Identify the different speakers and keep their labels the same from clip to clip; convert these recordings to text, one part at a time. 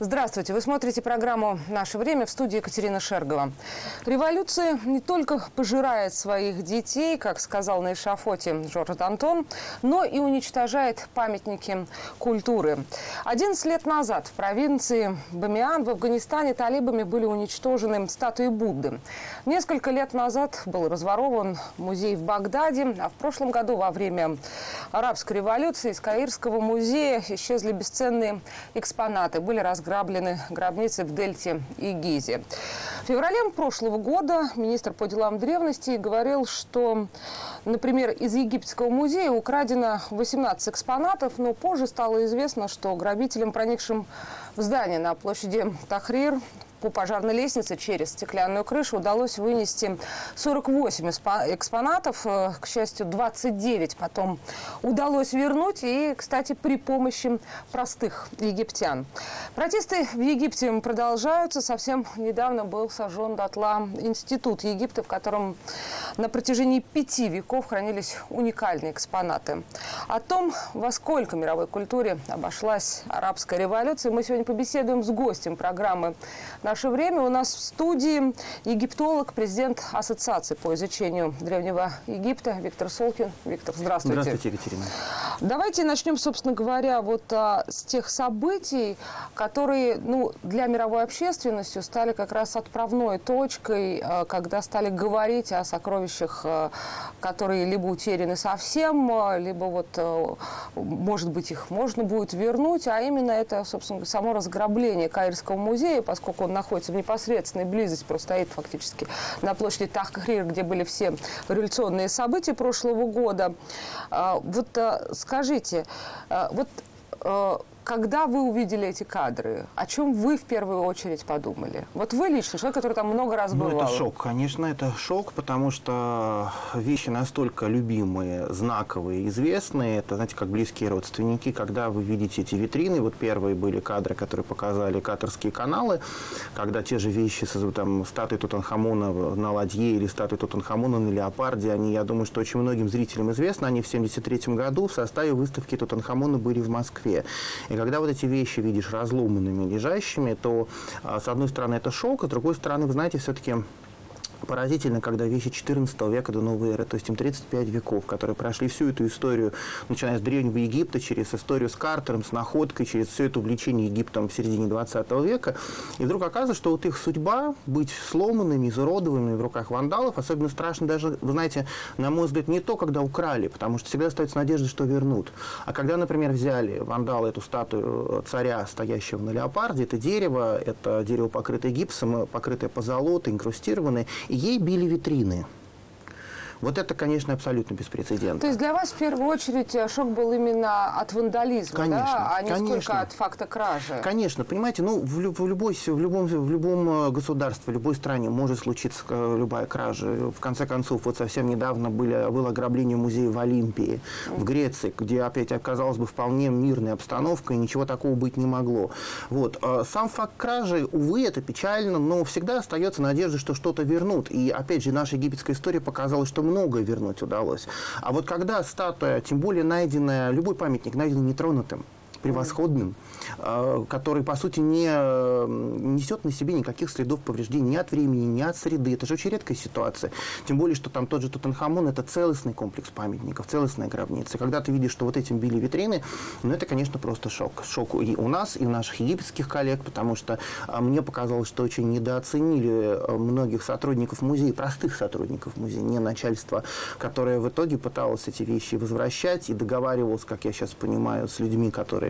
Speaker 1: Здравствуйте. Вы смотрите программу «Наше время» в студии Екатерина Шергова. Революция не только пожирает своих детей, как сказал на эшафоте Жорж Антон, но и уничтожает памятники культуры. 11 лет назад в провинции Бамиан в Афганистане талибами были уничтожены статуи Будды. Несколько лет назад был разворован музей в Багдаде, а в прошлом году во время арабской революции из Каирского музея исчезли бесценные экспонаты. Были разграблены разграблены гробницы в Дельте и Гизе. В феврале прошлого года министр по делам древности говорил, что, например, из египетского музея украдено 18 экспонатов, но позже стало известно, что грабителям, проникшим в здание на площади Тахрир, по пожарной лестнице через стеклянную крышу удалось вынести 48 экспонатов. Э, к счастью, 29 потом удалось вернуть. И, кстати, при помощи простых египтян. Протесты в Египте продолжаются. Совсем недавно был сожжен дотла институт Египта, в котором на протяжении пяти веков хранились уникальные экспонаты. О том, во сколько мировой культуре обошлась арабская революция, мы сегодня побеседуем с гостем программы наше время у нас в студии египтолог, президент Ассоциации по изучению Древнего Египта Виктор Солкин. Виктор, здравствуйте.
Speaker 2: Здравствуйте, Екатерина.
Speaker 1: Давайте начнем, собственно говоря, вот а, с тех событий, которые ну, для мировой общественности стали как раз отправной точкой, а, когда стали говорить о сокровищах, а, которые либо утеряны совсем, а, либо вот, а, может быть, их можно будет вернуть, а именно это, собственно, само разграбление Каирского музея, поскольку он находится в непосредственной близости, просто стоит фактически на площади Тахрир, где были все революционные события прошлого года. А, вот а, скажите, а, вот когда вы увидели эти кадры, о чем вы в первую очередь подумали? Вот вы лично, человек, который там много раз бывал.
Speaker 2: Ну, это шок, конечно, это шок, потому что вещи настолько любимые, знаковые, известные, это, знаете, как близкие родственники. Когда вы видите эти витрины, вот первые были кадры, которые показали катарские каналы, когда те же вещи, там, статуи Тутанхамона на ладье или статуи Тутанхамона на леопарде, они, я думаю, что очень многим зрителям известно, они в 1973 году в составе выставки Тутанхамона были в Москве. И когда вот эти вещи видишь разломанными, лежащими, то, а, с одной стороны, это шок, а с другой стороны, вы знаете, все-таки поразительно, когда вещи 14 века до новой эры, то есть им 35 веков, которые прошли всю эту историю, начиная с Древнего Египта, через историю с Картером, с находкой, через все это увлечение Египтом в середине 20 века, и вдруг оказывается, что вот их судьба быть сломанными, изуродованными в руках вандалов, особенно страшно даже, вы знаете, на мой взгляд, не то, когда украли, потому что всегда остается надежда, что вернут, а когда, например, взяли вандалы эту статую царя, стоящего на леопарде, это дерево, это дерево, покрытое гипсом, покрытое позолотой, инкрустированное, ей били витрины. Вот это, конечно, абсолютно беспрецедентно.
Speaker 1: То есть для вас в первую очередь э, шок был именно от вандализма,
Speaker 2: конечно,
Speaker 1: да? а не
Speaker 2: конечно.
Speaker 1: сколько от факта кражи?
Speaker 2: Конечно. Понимаете, ну, в, в, любой, в, любом, в любом э, государстве, в любой стране может случиться э, любая кража. В конце концов, вот совсем недавно были, было ограбление музея в Олимпии, в Греции, где опять оказалась бы вполне мирная обстановка, и ничего такого быть не могло. Вот. Сам факт кражи, увы, это печально, но всегда остается надежда, что что-то вернут. И, опять же, наша египетская история показала, что многое вернуть удалось. А вот когда статуя, тем более найденная, любой памятник найден нетронутым, превосходным, Э, который, по сути, не э, несет на себе никаких следов повреждений ни от времени, ни от среды. Это же очень редкая ситуация. Тем более, что там тот же Тутанхамон – это целостный комплекс памятников, целостная гробница. Когда ты видишь, что вот этим били витрины, ну, это, конечно, просто шок. Шок и у нас, и у наших египетских коллег, потому что а, мне показалось, что очень недооценили э, многих сотрудников музея, простых сотрудников музея, не начальство, которое в итоге пыталось эти вещи возвращать и договаривалось, как я сейчас понимаю, с людьми, которые,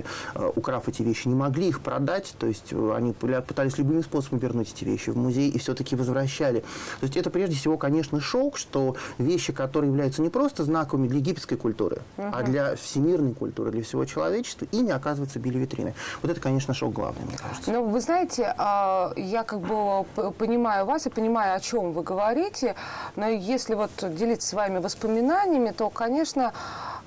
Speaker 2: украв эти вещи, не могли их продать, то есть э, они пытались любыми способами вернуть эти вещи в музей и все-таки возвращали. То есть это прежде всего, конечно, шок, что вещи, которые являются не просто знаковыми для египетской культуры, угу. а для всемирной культуры, для всего человечества, ими оказываются били витрины. Вот это, конечно, шок главный, мне кажется.
Speaker 1: Ну, вы знаете, а, я как бы понимаю вас и понимаю, о чем вы говорите, но если вот делиться с вами воспоминаниями, то, конечно, э,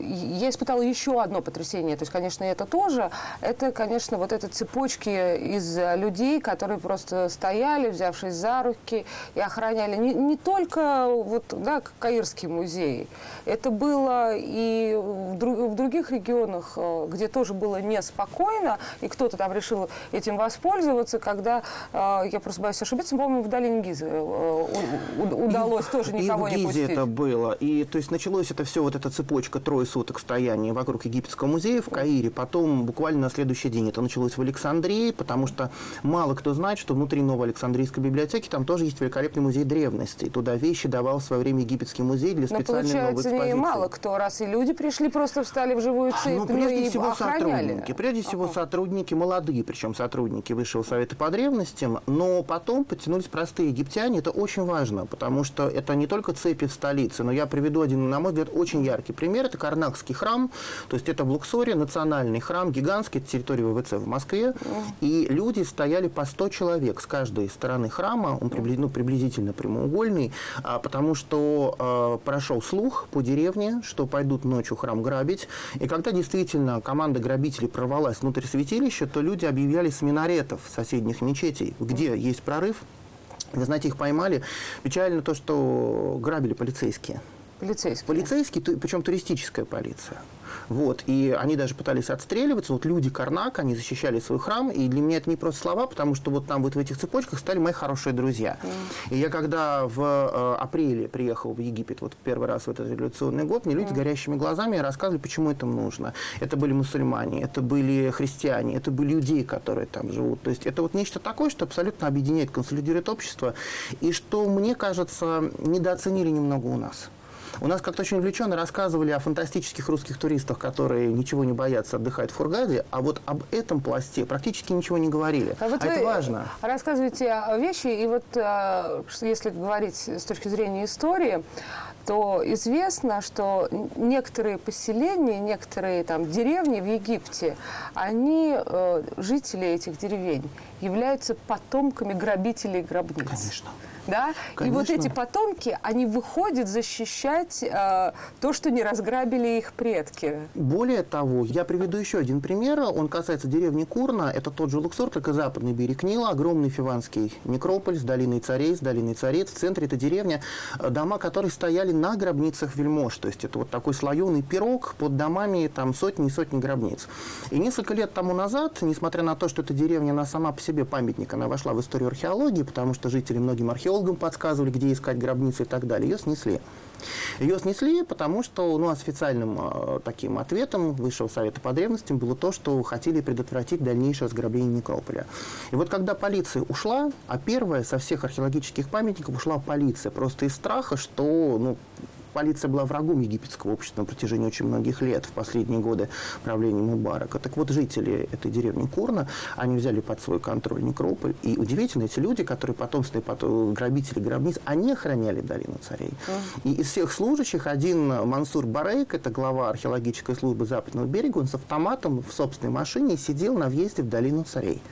Speaker 1: я испытала еще одно потрясение. То есть, конечно, это тоже. Это, конечно, вот эти цепочки из людей, которые просто стояли, взявшись за руки и охраняли не, не только вот, да, Каирский музей. Это было и в, друг, в других регионах, э, где тоже было неспокойно, и кто-то там решил этим воспользоваться, когда, э, я просто боюсь ошибиться, по-моему, в долине Гизы э, удалось и, тоже никого
Speaker 2: и в
Speaker 1: Гизе не пустить.
Speaker 2: это было. И то есть началось это все, вот эта цепочка трое суток стояния вокруг египетского музея в Каире, потом буквально на следующий день это началось в Александрии, потому что мало кто знает, что внутри Новой Александрийской библиотеки там тоже есть великолепный музей древности. Туда вещи давал в свое время египетский музей для специальной новой экспозиции.
Speaker 1: не мало кто, раз и люди пришли, просто встали в живую цепь,
Speaker 2: ну, прежде
Speaker 1: ну,
Speaker 2: всего
Speaker 1: охраняли.
Speaker 2: сотрудники. Прежде всего ага. сотрудники, молодые, причем сотрудники Высшего совета по древностям, но потом подтянулись простые египтяне. Это очень важно, потому что это не только цепи в столице, но я приведу один, на мой взгляд, очень яркий пример. Это Карнакский храм, то есть это в Луксоре, национальный храм, гигантский, это территория ВВЦ в Москве, и люди стояли по 100 человек с каждой стороны храма, он приблизительно, ну, приблизительно прямоугольный, а, потому что а, прошел слух по деревне, что пойдут ночью храм грабить, и когда действительно команда грабителей прорвалась внутрь святилища, то люди объявляли с минаретов соседних мечетей, где есть прорыв, вы знаете, их поймали. Печально то, что грабили полицейские.
Speaker 1: Полицейские?
Speaker 2: Полицейские, причем туристическая полиция. Вот, и они даже пытались отстреливаться. Вот люди Карнак, они защищали свой храм. И для меня это не просто слова, потому что вот там вот в этих цепочках стали мои хорошие друзья. Mm. И я когда в э, апреле приехал в Египет, вот первый раз в этот революционный год, мне люди mm. с горящими глазами рассказывали, почему это нужно. Это были мусульмане, это были христиане, это были иудеи, которые там живут. То есть это вот нечто такое, что абсолютно объединяет, консолидирует общество. И что, мне кажется, недооценили немного у нас. У нас как-то очень увлеченно рассказывали о фантастических русских туристах, которые ничего не боятся, отдыхать в Фургаде, а вот об этом пласте практически ничего не говорили. А, вот а это важно.
Speaker 1: Рассказываете вещи, и вот э, если говорить с точки зрения истории, то известно, что некоторые поселения, некоторые там деревни в Египте, они, э, жители этих деревень, являются потомками грабителей гробниц.
Speaker 2: Конечно
Speaker 1: да? Конечно. И вот эти потомки, они выходят защищать э, то, что не разграбили их предки.
Speaker 2: Более того, я приведу еще один пример. Он касается деревни Курна. Это тот же Луксор, только западный берег Нила, огромный фиванский некрополь с долиной царей, с долиной царец. В центре эта деревня, э, дома которые стояли на гробницах вельмож. То есть это вот такой слоеный пирог под домами, там сотни и сотни гробниц. И несколько лет тому назад, несмотря на то, что эта деревня, она сама по себе памятник, она вошла в историю археологии, потому что жители многим археологам археологам подсказывали, где искать гробницы и так далее. Ее снесли. Ее снесли, потому что ну, официальным э, таким ответом Высшего Совета по древностям было то, что хотели предотвратить дальнейшее разграбление некрополя. И вот когда полиция ушла, а первая со всех археологических памятников ушла полиция, просто из страха, что ну, полиция была врагом египетского общества на протяжении очень многих лет, в последние годы правления Мубарака. Так вот, жители этой деревни Курна, они взяли под свой контроль некрополь. И удивительно, эти люди, которые потомственные потом, грабители гробниц, они охраняли долину царей. И из всех служащих один Мансур Барейк, это глава археологической службы Западного берега, он с автоматом в собственной машине сидел на въезде в долину царей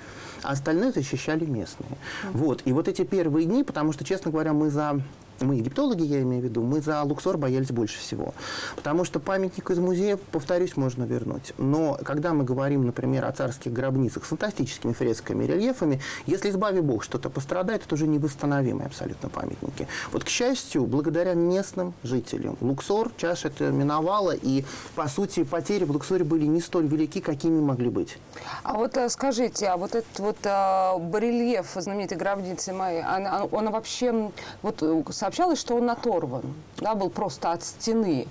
Speaker 2: а остальные защищали местные. Вот. И вот эти первые дни, потому что, честно говоря, мы за мы египтологи, я имею в виду, мы за Луксор боялись больше всего. Потому что памятник из музея, повторюсь, можно вернуть. Но когда мы говорим, например, о царских гробницах с фантастическими фресками, рельефами, если, избави бог, что-то пострадает, это уже невосстановимые абсолютно памятники. Вот, к счастью, благодаря местным жителям, Луксор, чаша это миновала, и, по сути, потери в Луксоре были не столь велики, какими могли быть.
Speaker 1: А вот э, скажите, а вот этот вот а, барельеф знаменитой гробницы Майи, он, он вообще вот э, сообщалось, что он оторван, да, был просто от стены.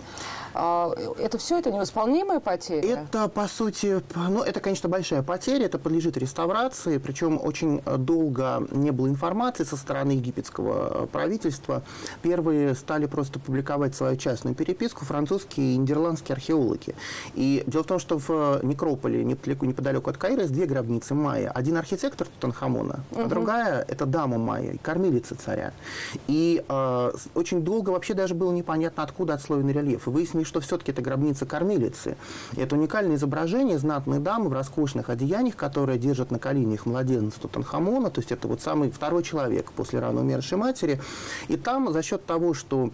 Speaker 1: А, это все, это невосполнимая потеря?
Speaker 2: Это, по сути, ну, это, конечно, большая потеря, это подлежит реставрации, причем очень долго не было информации со стороны египетского правительства. Первые стали просто публиковать свою частную переписку французские и нидерландские археологи. И дело в том, что в некрополе, неподалеку, неподалеку от Каира, есть две гробницы Майя. Один архитектор Тутанхамона, угу. а другая – это дама Майя, кормилица царя. И э, очень долго вообще даже было непонятно, откуда отслоенный рельеф. И выяснилось, выяснилось, что все-таки это гробница кормилицы. Это уникальное изображение знатной дамы в роскошных одеяниях, которая держит на коленях младенца Тутанхамона, то есть это вот самый второй человек после рано умершей матери. И там за счет того, что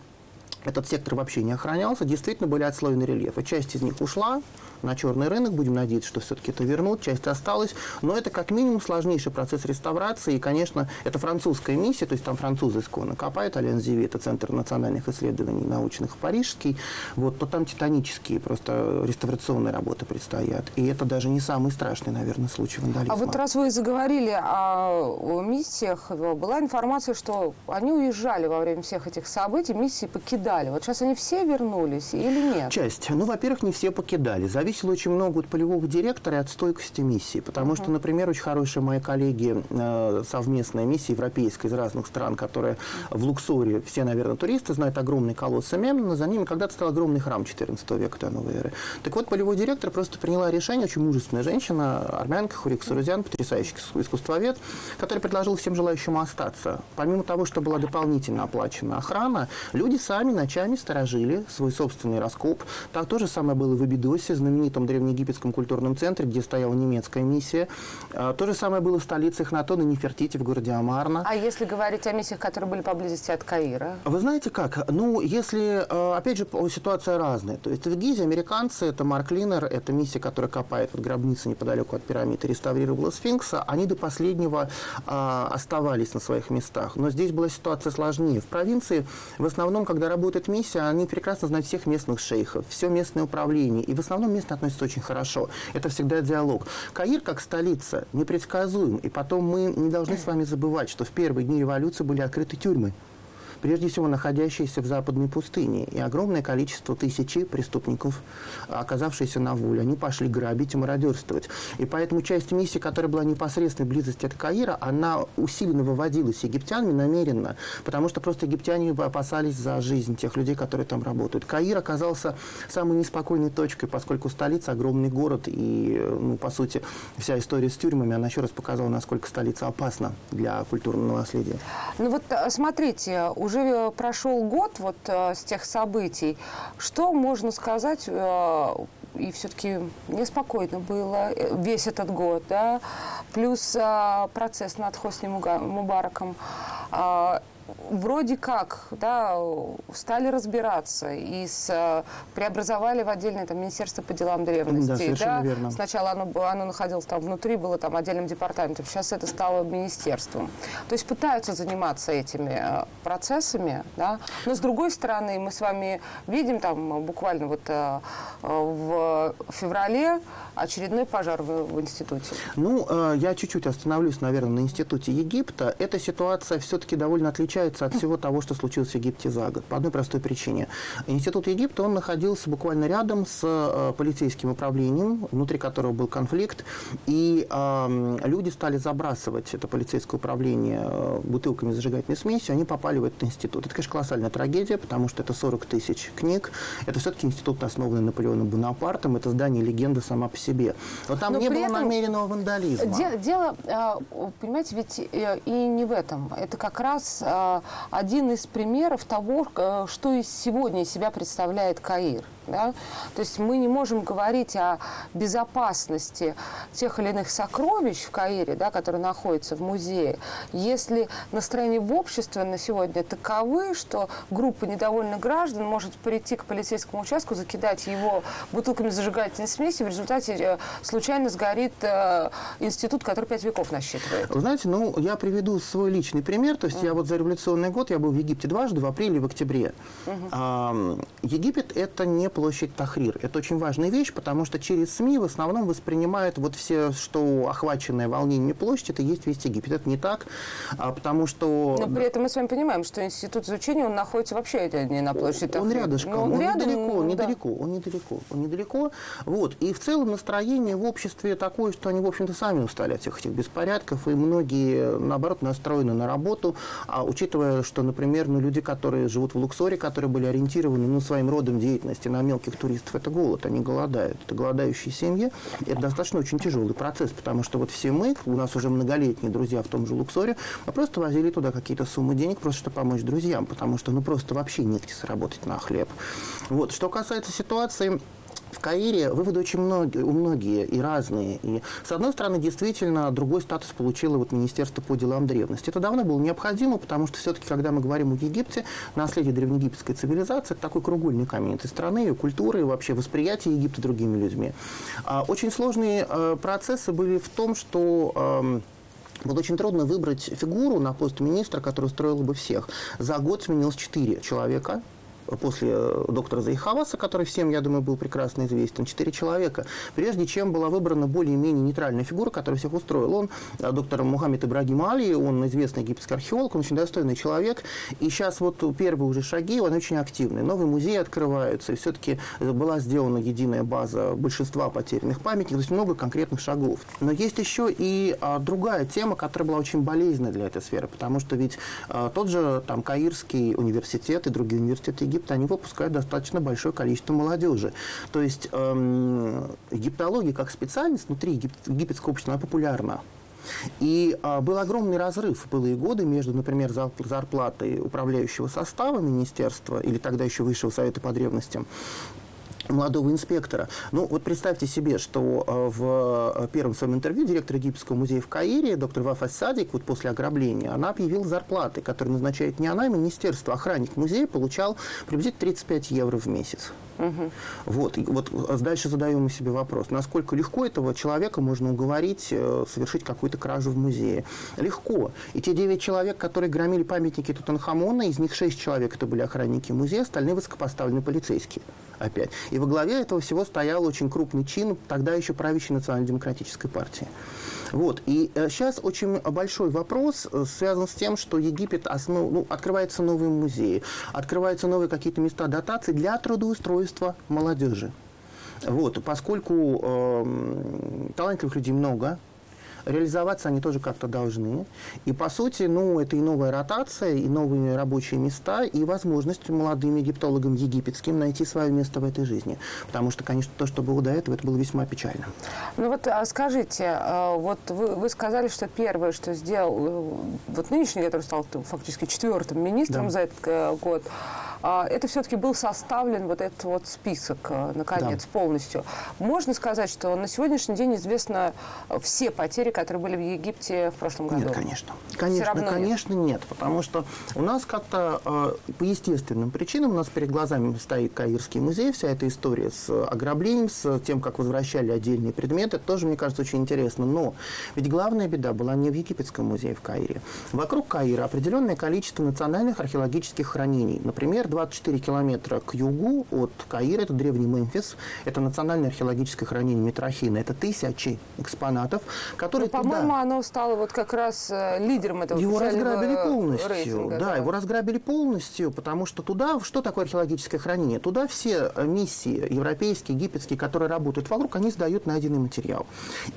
Speaker 2: этот сектор вообще не охранялся, действительно были отслоены рельефы. Часть из них ушла, на черный рынок. Будем надеяться, что все-таки это вернут, часть осталась. Но это как минимум сложнейший процесс реставрации. И, конечно, это французская миссия, то есть там французы исконно копают. Ален Зиви – это Центр национальных исследований научных парижский. Вот, то там титанические просто реставрационные работы предстоят. И это даже не самый страшный, наверное, случай вандализма.
Speaker 1: А вот раз вы заговорили о миссиях, была информация, что они уезжали во время всех этих событий, миссии покидали. Вот сейчас они все вернулись или нет?
Speaker 2: Часть. Ну, во-первых, не все покидали зависело очень много от полевого директора и от стойкости миссии. Потому uh-huh. что, например, очень хорошие мои коллеги, э, совместная миссия европейская из разных стран, которая в Луксоре, все, наверное, туристы знают огромный колосс Мемнона, за ними когда-то стал огромный храм 14 века до новой эры. Так вот, полевой директор просто приняла решение, очень мужественная женщина, армянка, Хурик Сурузян, потрясающий искусствовед, который предложил всем желающим остаться. Помимо того, что была дополнительно оплачена охрана, люди сами ночами сторожили свой собственный раскоп. Так то же самое было в Эбидосе, знаменитый знаменитом древнеегипетском культурном центре, где стояла немецкая миссия. А, то же самое было в столице Эхнатона, Нефертити, в городе Амарна.
Speaker 1: А если говорить о миссиях, которые были поблизости от Каира?
Speaker 2: Вы знаете как? Ну, если, а, опять же, ситуация разная. То есть в Гизе американцы, это Марк Линнер, это миссия, которая копает вот гробницы неподалеку от пирамиды, реставрировала сфинкса, они до последнего а, оставались на своих местах. Но здесь была ситуация сложнее. В провинции, в основном, когда работает миссия, они прекрасно знают всех местных шейхов, все местное управление. И в основном местные относятся очень хорошо. Это всегда диалог. Каир, как столица, непредсказуем. И потом мы не должны с вами забывать, что в первые дни революции были открыты тюрьмы прежде всего находящиеся в западной пустыне. И огромное количество тысячи преступников, оказавшиеся на воле, они пошли грабить и мародерствовать. И поэтому часть миссии, которая была непосредственной близости от Каира, она усиленно выводилась египтянами намеренно, потому что просто египтяне опасались за жизнь тех людей, которые там работают. Каир оказался самой неспокойной точкой, поскольку столица огромный город, и, ну, по сути, вся история с тюрьмами, она еще раз показала, насколько столица опасна для культурного наследия.
Speaker 1: Ну вот э, смотрите, уже э, прошел год вот э, с тех событий. Что можно сказать э, и все-таки неспокойно было весь этот год, да, плюс процесс над Хосни Мубараком. А, вроде как да, стали разбираться и с, преобразовали в отдельное там, Министерство по делам древности. Да, да?
Speaker 2: верно.
Speaker 1: Сначала оно, оно находилось там внутри, было там отдельным департаментом, сейчас это стало министерством. То есть пытаются заниматься этими э, процессами, да? но с другой стороны мы с вами видим там буквально вот э, в феврале очередной пожар в, в институте.
Speaker 2: Ну, э, я чуть-чуть остановлюсь, наверное, на институте Египта. Эта ситуация все-таки довольно отличается от всего того, что случилось в Египте за год. По одной простой причине. Институт Египта, он находился буквально рядом с э, полицейским управлением, внутри которого был конфликт, и э, люди стали забрасывать это полицейское управление э, бутылками зажигательной смеси, они попали в этот институт. Это, конечно, колоссальная трагедия, потому что это 40 тысяч книг. Это все-таки институт, основанный Наполеоном Бонапартом. Это здание легенда сама по себе. Но там Но не было этом намеренного вандализма.
Speaker 1: Дело, дело, понимаете, ведь и не в этом. Это как раз один из примеров того, э, что из сегодня себя представляет Каир. Да? То есть мы не можем говорить о безопасности тех или иных сокровищ в Каире, да, которые находятся в музее, если настроение в обществе на сегодня таковы, что группа недовольных граждан может прийти к полицейскому участку, закидать его бутылками зажигательной смеси, в результате э, случайно сгорит э, институт, который пять веков насчитывает.
Speaker 2: Вы знаете, ну, я приведу свой личный пример. То есть mm. я вот за революционный год, я был в Египте дважды, в апреле и в октябре. Mm-hmm. А, Египет – это не площадь Тахрир. Это очень важная вещь, потому что через СМИ в основном воспринимают вот все, что охваченное волнениями площадь, это есть весь Египет. Это не так, а, потому что...
Speaker 1: Но при этом мы с вами понимаем, что институт изучения, он находится вообще не на площади Тахрир.
Speaker 2: Он рядышком, Но он, он рядом, недалеко, он недалеко, он недалеко, он недалеко. Вот. И в целом настроение в обществе такое, что они, в общем-то, сами устали от всех этих беспорядков, и многие, наоборот, настроены на работу, а учитывая, что, например, ну, люди, которые живут в Луксоре, которые были ориентированы ну, своим родом деятельности на мелких туристов это голод, они голодают. Это голодающие семьи. Это достаточно очень тяжелый процесс, потому что вот все мы, у нас уже многолетние друзья в том же Луксоре, мы просто возили туда какие-то суммы денег, просто чтобы помочь друзьям, потому что ну просто вообще негде заработать на хлеб. Вот. Что касается ситуации в Каире выводы очень многие, многие и разные. И, с одной стороны, действительно, другой статус получило вот Министерство по делам древности. Это давно было необходимо, потому что все-таки, когда мы говорим о Египте, наследие древнеегипетской цивилизации – это такой кругольный камень этой страны, ее культуры, и вообще восприятие Египта другими людьми. А, очень сложные а, процессы были в том, что а, было очень трудно выбрать фигуру на пост министра, который устроил бы всех. За год сменилось четыре человека, после э, доктора Заихаваса, который всем, я думаю, был прекрасно известен, четыре человека, прежде чем была выбрана более-менее нейтральная фигура, которая всех устроила. Он, э, доктор Мухаммед Ибрагим Али, он известный египетский археолог, он очень достойный человек, и сейчас вот первые уже шаги, он очень активный. Новые музеи открываются, и все-таки была сделана единая база большинства потерянных памятников, то есть много конкретных шагов. Но есть еще и а, другая тема, которая была очень болезненной для этой сферы, потому что ведь а, тот же там Каирский университет и другие университеты Египта Египта, они выпускают достаточно большое количество молодежи. То есть эм, египтология как специальность внутри егип египетского общества, она популярна. И а, был огромный разрыв в былые годы между, например, зарплатой управляющего состава министерства или тогда еще Высшего совета по древностям молодого инспектора. Ну, вот представьте себе, что э, в э, первом своем интервью директор Египетского музея в Каире, доктор Вафа Садик, вот после ограбления, она объявила зарплаты, которые назначает не она, а министерство. Охранник музея получал приблизительно 35 евро в месяц. Угу. Вот, и вот дальше задаем мы себе вопрос, насколько легко этого человека можно уговорить э, совершить какую-то кражу в музее. Легко. И те 9 человек, которые громили памятники Тутанхамона, из них 6 человек это были охранники музея, остальные высокопоставленные полицейские опять. И во главе этого всего стоял очень крупный чин тогда еще правящей национально-демократической партии. Вот. И э, сейчас очень большой вопрос э, связан с тем, что Египет основ... ну, открываются новые музеи, открываются новые какие-то места дотаций для трудоустройства молодежи. Вот, поскольку э, талантливых людей много, реализоваться они тоже как-то должны. И, по сути, ну, это и новая ротация, и новые рабочие места, и возможность молодым египтологам египетским найти свое место в этой жизни. Потому что, конечно, то, что было до этого, это было весьма печально.
Speaker 1: Ну вот а скажите, а, вот вы, вы сказали, что первое, что сделал э, вот нынешний, который стал фактически четвертым министром да. за этот э, год, а, это все-таки был составлен вот этот вот список, э, наконец, да. полностью. Можно сказать, что на сегодняшний день известно все потери, которые были в Египте в прошлом году?
Speaker 2: Нет, конечно. Конечно, конечно нет. нет, потому что у нас как-то э, по естественным причинам у нас перед глазами стоит Каирский музей, вся эта история с ограблением, с тем, как возвращали отдельные предметы, тоже, мне кажется, очень интересно. Но ведь главная беда была не в Египетском музее в Каире. Вокруг Каира определенное количество национальных археологических хранений. Например, 24 километра к югу от Каира, это древний Мемфис, это национальное археологическое хранение Митрахина, это тысячи экспонатов, которые
Speaker 1: ну, по-моему, оно стало вот как раз э, лидером этого
Speaker 2: Его разграбили полностью. Рейтинга, да, да, его разграбили полностью, потому что туда, что такое археологическое хранение? Туда все э, миссии европейские, египетские, которые работают вокруг, они сдают найденный материал.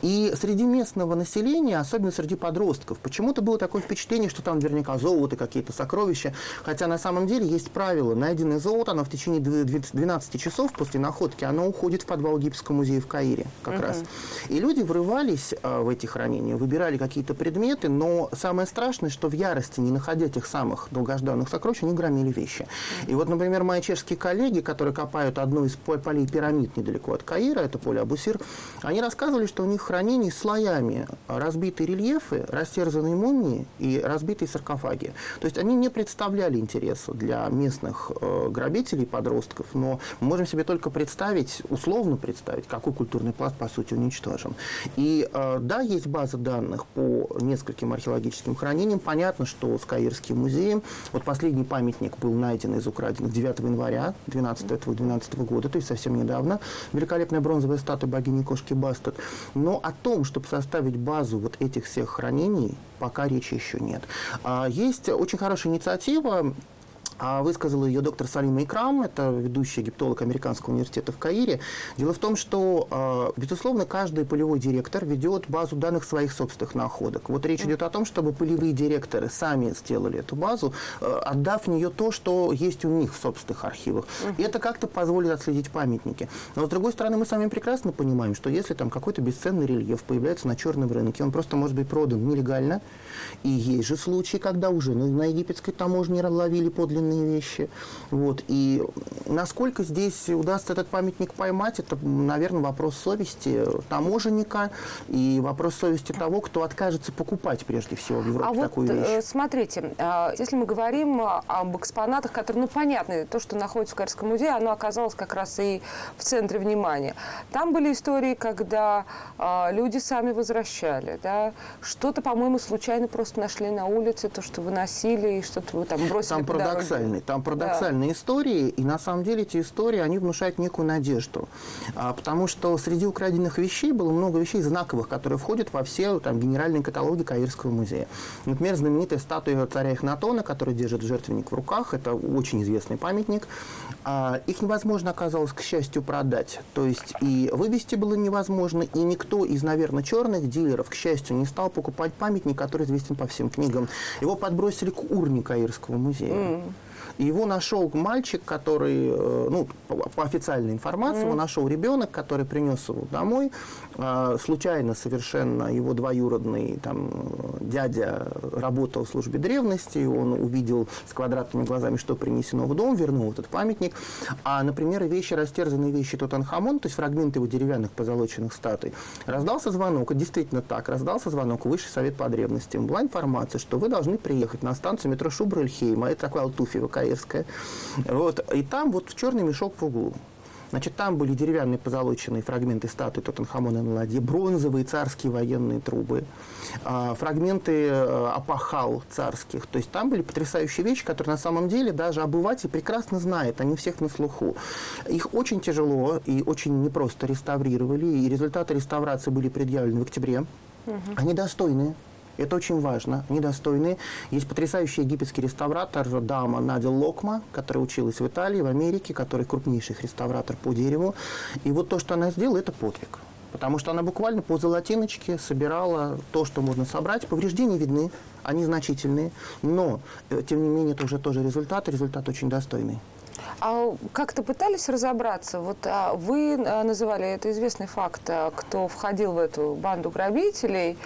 Speaker 2: И среди местного населения, особенно среди подростков, почему-то было такое впечатление, что там наверняка золото, какие-то сокровища, хотя на самом деле есть правило, найденное золото, оно в течение 12 часов после находки, оно уходит в подвал Египетского музея в Каире как угу. раз. И люди врывались э, в эти хранения, выбирали какие-то предметы, но самое страшное, что в ярости, не находя тех самых долгожданных сокровищ, они громили вещи. И вот, например, мои чешские коллеги, которые копают одну из полей пирамид недалеко от Каира, это поле Абусир, они рассказывали, что у них в хранении слоями разбитые рельефы, растерзанные мумии и разбитые саркофаги. То есть они не представляли интереса для местных э, грабителей, подростков, но мы можем себе только представить, условно представить, какой культурный пласт, по сути, уничтожен. И э, да, есть база данных по нескольким археологическим хранениям. Понятно, что с Каирским музеем, вот последний памятник был найден из украденных 9 января 2012 года, то есть совсем недавно. Великолепная бронзовая статуя богини кошки Бастет. Но о том, чтобы составить базу вот этих всех хранений, пока речи еще нет. А есть очень хорошая инициатива высказал ее доктор Салима Икрам, это ведущий египтолог Американского университета в Каире. Дело в том, что, а, безусловно, каждый полевой директор ведет базу данных своих собственных находок. Вот речь идет о том, чтобы полевые директоры сами сделали эту базу, а, отдав в нее то, что есть у них в собственных архивах. И это как-то позволит отследить памятники. Но, с другой стороны, мы с вами прекрасно понимаем, что если там какой-то бесценный рельеф появляется на черном рынке, он просто может быть продан нелегально. И есть же случаи, когда уже на египетской таможне ловили подлинные ценные вещи. Вот. И насколько здесь удастся этот памятник поймать, это, наверное, вопрос совести таможенника и вопрос совести того, кто откажется покупать прежде всего в Европе
Speaker 1: а
Speaker 2: такую
Speaker 1: вот,
Speaker 2: вещь.
Speaker 1: Э, смотрите, а, если мы говорим об экспонатах, которые, ну, понятно, то, что находится в Карском музее, оно оказалось как раз и в центре внимания. Там были истории, когда а, люди сами возвращали, да, что-то, по-моему, случайно просто нашли на улице, то, что выносили, и что-то вы там бросили
Speaker 2: Там парадоксальные, там парадоксальные да. истории, и на самом деле эти истории, они внушают некую надежду. А, потому что среди украденных вещей было много вещей знаковых, которые входят во все там, генеральные каталоги Каирского музея. Например, знаменитая статуя царя Эхнатона, который держит жертвенник в руках, это очень известный памятник. А, их невозможно оказалось, к счастью, продать. То есть и вывести было невозможно, и никто из, наверное, черных дилеров, к счастью, не стал покупать памятник, который известен по всем книгам. Его подбросили к урне Каирского музея. Mm. Его нашел мальчик, который, э, ну, по официальной информации, mm. его нашел ребенок, который принес его домой. А, случайно совершенно его двоюродный там, дядя работал в службе древности, он увидел с квадратными глазами, что принесено в дом, вернул этот памятник. А, например, вещи, растерзанные вещи Тутанхамон, то есть фрагменты его деревянных позолоченных статуй, раздался звонок, действительно так, раздался звонок в Высший совет по древностям. Была информация, что вы должны приехать на станцию метро Шубрельхейма, это такая Алтуфьева, Каирская. Вот, и там вот черный мешок в углу. Значит, там были деревянные позолоченные фрагменты статуи Тутанхамона на ладье, бронзовые царские военные трубы, а, фрагменты э, апахал царских. То есть там были потрясающие вещи, которые на самом деле даже обыватель прекрасно знает, они всех на слуху. Их очень тяжело и очень непросто реставрировали, и результаты реставрации были предъявлены в октябре. Угу. Они достойные. Это очень важно, недостойные. Есть потрясающий египетский реставратор дама Надя Локма, которая училась в Италии, в Америке, который крупнейший реставратор по дереву. И вот то, что она сделала, это подвиг. Потому что она буквально по золотиночке собирала то, что можно собрать. Повреждения видны, они значительные, но, э, тем не менее, это уже тоже результат, результат очень достойный.
Speaker 1: А как-то пытались разобраться? Вот а вы а, называли это известный факт, а, кто входил в эту банду грабителей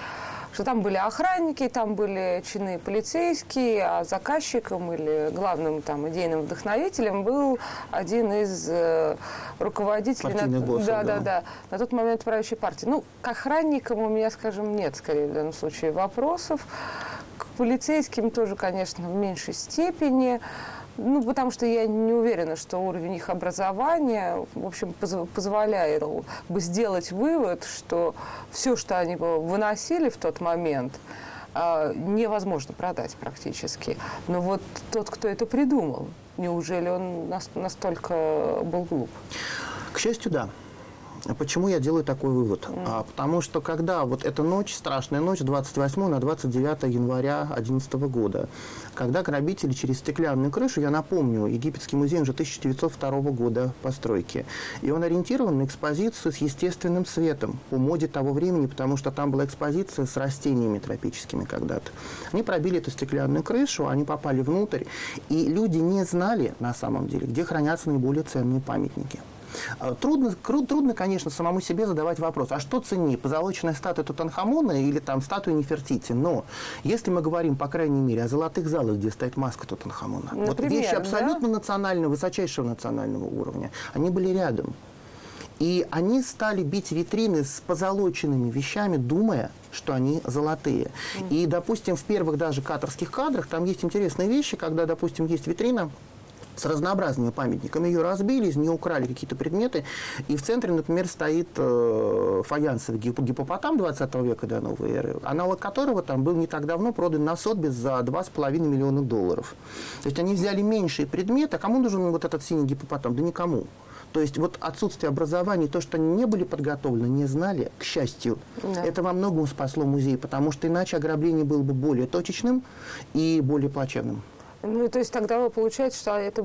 Speaker 1: что там были охранники, там были чины полицейские, а заказчиком или главным там идейным вдохновителем был один из э, руководителей...
Speaker 2: На, боссов,
Speaker 1: да, да, да, да, на тот момент правящей партии. Ну, к охранникам у меня, скажем, нет, скорее, в данном случае вопросов. К полицейским тоже, конечно, в меньшей степени. Ну, потому что я не уверена, что уровень их образования, в общем, позволяет бы сделать вывод, что все, что они выносили в тот момент, а, невозможно продать практически. Но вот тот, кто это придумал, неужели он настолько был глуп?
Speaker 2: К счастью, да. Почему я делаю такой вывод? Mm. А, потому что когда вот эта ночь, страшная ночь, 28 на 29 января 2011 года, когда грабители через стеклянную крышу, я напомню, египетский музей уже 1902 года постройки, и он ориентирован на экспозицию с естественным светом по моде того времени, потому что там была экспозиция с растениями тропическими когда-то. Они пробили эту стеклянную крышу, они попали внутрь, и люди не знали на самом деле, где хранятся наиболее ценные памятники. А, трудно, трудно, конечно, самому себе задавать вопрос, а что ценнее, позолоченная статуя Тутанхамона или там статуя Нефертити? Но если мы говорим, по крайней мере, о золотых залах, где стоит маска Тутанхамона, Например, вот вещи абсолютно да? национального, высочайшего национального уровня, они были рядом. И они стали бить витрины с позолоченными вещами, думая, что они золотые. Mm. И, допустим, в первых даже каторских кадрах там есть интересные вещи, когда, допустим, есть витрина, с разнообразными памятниками. Ее разбили, из нее украли какие-то предметы. И в центре, например, стоит э, фаянсовый гипопотам 20 века до новой эры, аналог которого там был не так давно продан на Сотбис за 2,5 миллиона долларов. То есть они взяли меньшие предметы. А кому нужен вот этот синий гипопотам? Да никому. То есть вот отсутствие образования, то, что они не были подготовлены, не знали, к счастью, да. это во многом спасло музей, потому что иначе ограбление было бы более точечным и более плачевным.
Speaker 1: Ну, то есть тогда получается, что это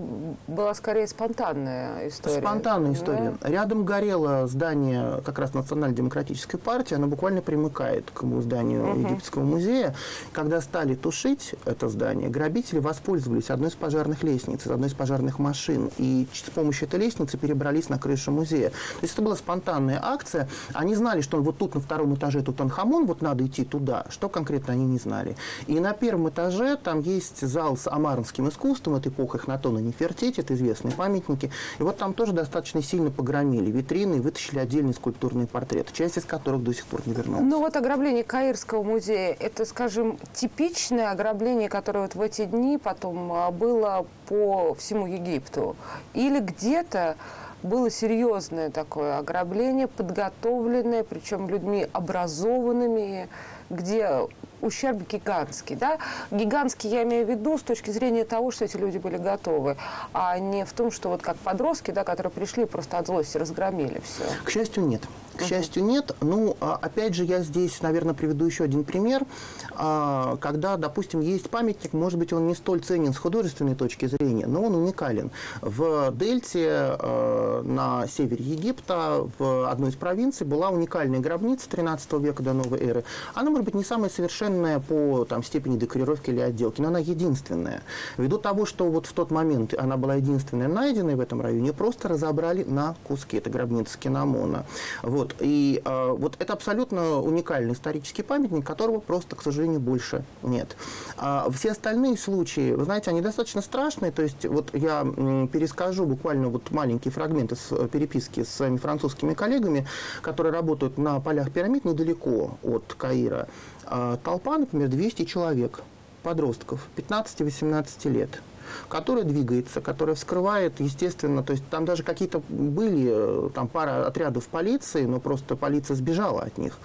Speaker 1: была скорее спонтанная история.
Speaker 2: Спонтанная история. Да? Рядом горело здание как раз Национально-демократической партии, оно буквально примыкает к зданию угу. Египетского музея. Когда стали тушить это здание, грабители воспользовались одной из пожарных лестниц, одной из пожарных машин, и с помощью этой лестницы перебрались на крышу музея. То есть это была спонтанная акция. Они знали, что вот тут на втором этаже тут Анхамон, вот надо идти туда. Что конкретно они не знали. И на первом этаже там есть зал с Амар ваймаровским искусством, это эпоха Эхнатона Нефертити, это известные памятники. И вот там тоже достаточно сильно погромили витрины и вытащили отдельные скульптурные портреты, часть из которых до сих пор не вернулась.
Speaker 1: Ну вот ограбление Каирского музея, это, скажем, типичное ограбление, которое вот в эти дни потом а, было по всему Египту. Или где-то было серьезное такое ограбление, подготовленное, причем людьми образованными, где ущерб гигантский. Да? Гигантский я имею в виду с точки зрения того, что эти люди были готовы, а не в том, что вот как подростки, да, которые пришли просто от злости разгромили все.
Speaker 2: К счастью, нет. К счастью, нет. Ну, а, опять же, я здесь, наверное, приведу еще один пример. А, когда, допустим, есть памятник, может быть, он не столь ценен с художественной точки зрения, но он уникален. В Дельте а, на севере Египта, в одной из провинций, была уникальная гробница 13 века до новой эры. Она, может быть, не самая совершенная по там, степени декорировки или отделки, но она единственная. Ввиду того, что вот в тот момент она была единственная найденная в этом районе, просто разобрали на куски. Это гробница Кинамона. Вот. И э, вот это абсолютно уникальный исторический памятник, которого просто, к сожалению, больше нет. А все остальные случаи, вы знаете, они достаточно страшные. То есть вот я перескажу буквально вот маленький фрагмент из э, переписки с своими французскими коллегами, которые работают на полях пирамид недалеко от Каира. А толпа, например, 200 человек, подростков, 15-18 лет которая двигается, которая вскрывает, естественно, то есть там даже какие-то были, э, там пара отрядов полиции, но просто полиция сбежала от них.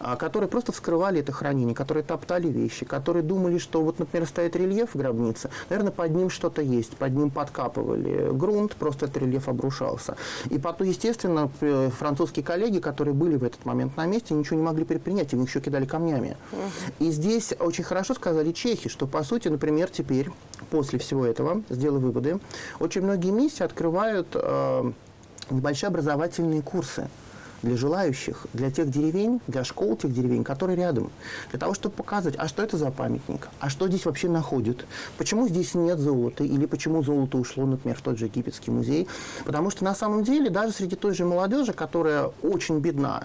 Speaker 2: А, которые просто вскрывали это хранение, которые топтали вещи, которые думали, что вот, например, стоит рельеф в гробнице, наверное, под ним что-то есть, под ним подкапывали грунт, просто этот рельеф обрушался. И потом, естественно, французские коллеги, которые были в этот момент на месте, ничего не могли предпринять, и в них еще кидали камнями. И здесь очень хорошо сказали чехи, что, по сути, например, теперь, после всего этого, сделав выводы, очень многие миссии открывают э, небольшие образовательные курсы для желающих, для тех деревень, для школ тех деревень, которые рядом. Для того, чтобы показать, а что это за памятник, а что здесь вообще находят, почему здесь нет золота, или почему золото ушло, например, в тот же египетский музей. Потому что на самом деле даже среди той же молодежи, которая очень бедна,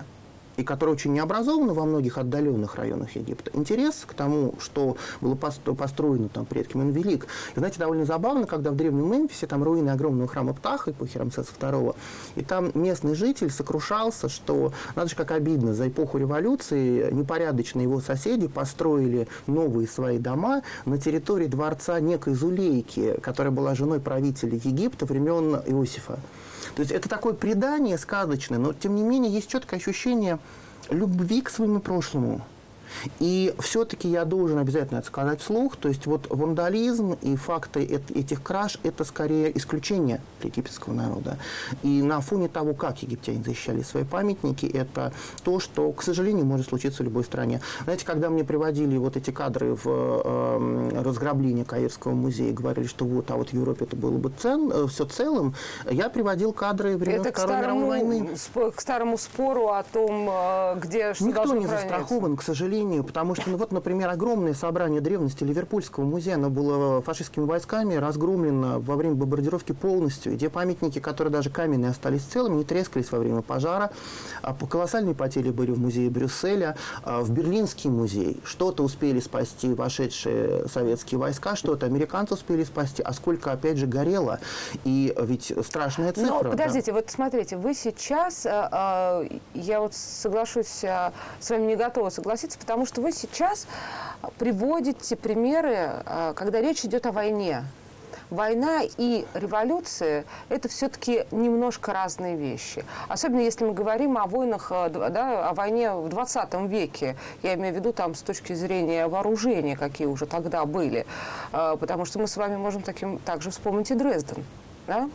Speaker 2: и которая очень необразована во многих отдаленных районах Египта, интерес к тому, что было построено там предками, он велик. И, знаете, довольно забавно, когда в древнем Мемфисе там руины огромного храма Птаха эпохи Рамсеса II, и там местный житель сокрушался, что, надо же, как обидно, за эпоху революции непорядочные его соседи построили новые свои дома на территории дворца некой Зулейки, которая была женой правителя Египта времен Иосифа. То есть это такое предание сказочное, но тем не менее есть четкое ощущение любви к своему прошлому. И все-таки я должен обязательно это сказать вслух. То есть вот вандализм и факты этих краж – это скорее исключение для египетского народа. И на фоне того, как египтяне защищали свои памятники, это то, что, к сожалению, может случиться в любой стране. Знаете, когда мне приводили вот эти кадры в э, разграбление Каирского музея, говорили, что вот, а вот в Европе это было бы цен, э, все целым, я приводил кадры времен это Второй мировой войны.
Speaker 1: К старому спору о том, э, где
Speaker 2: что Никто не застрахован, к сожалению сожалению, потому что, ну, вот, например, огромное собрание древности Ливерпульского музея, оно было фашистскими войсками разгромлено во время бомбардировки полностью. И те памятники, которые даже каменные остались целыми, не трескались во время пожара. А колоссальные потери были в музее Брюсселя, а в Берлинский музей. Что-то успели спасти вошедшие советские войска, что-то американцы успели спасти, а сколько, опять же, горело. И ведь страшная цифра.
Speaker 1: Но подождите, да. вот смотрите, вы сейчас, э, э, я вот соглашусь, э, с вами не готова согласиться, потому потому что вы сейчас приводите примеры, а, когда речь идет о войне. Война и революция – это все-таки немножко разные вещи. Особенно если мы говорим о войнах, а, да, о войне в 20 веке. Я имею в виду там с точки зрения вооружения, какие уже тогда были. А, потому что мы с вами можем таким также вспомнить и Дрезден. Да?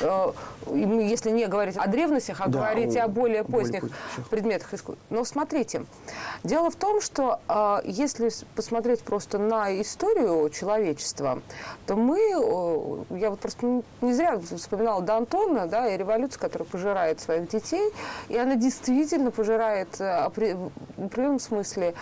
Speaker 1: Э, если не говорить о древностях, а да, говорить о, о более поздних более предметах искусства. Но смотрите, дело в том, что э, если посмотреть просто на историю человечества, то мы, э, я вот просто не зря вспоминала Д'Антона, да, и революцию, которая пожирает своих детей, и она действительно пожирает в определенном смысле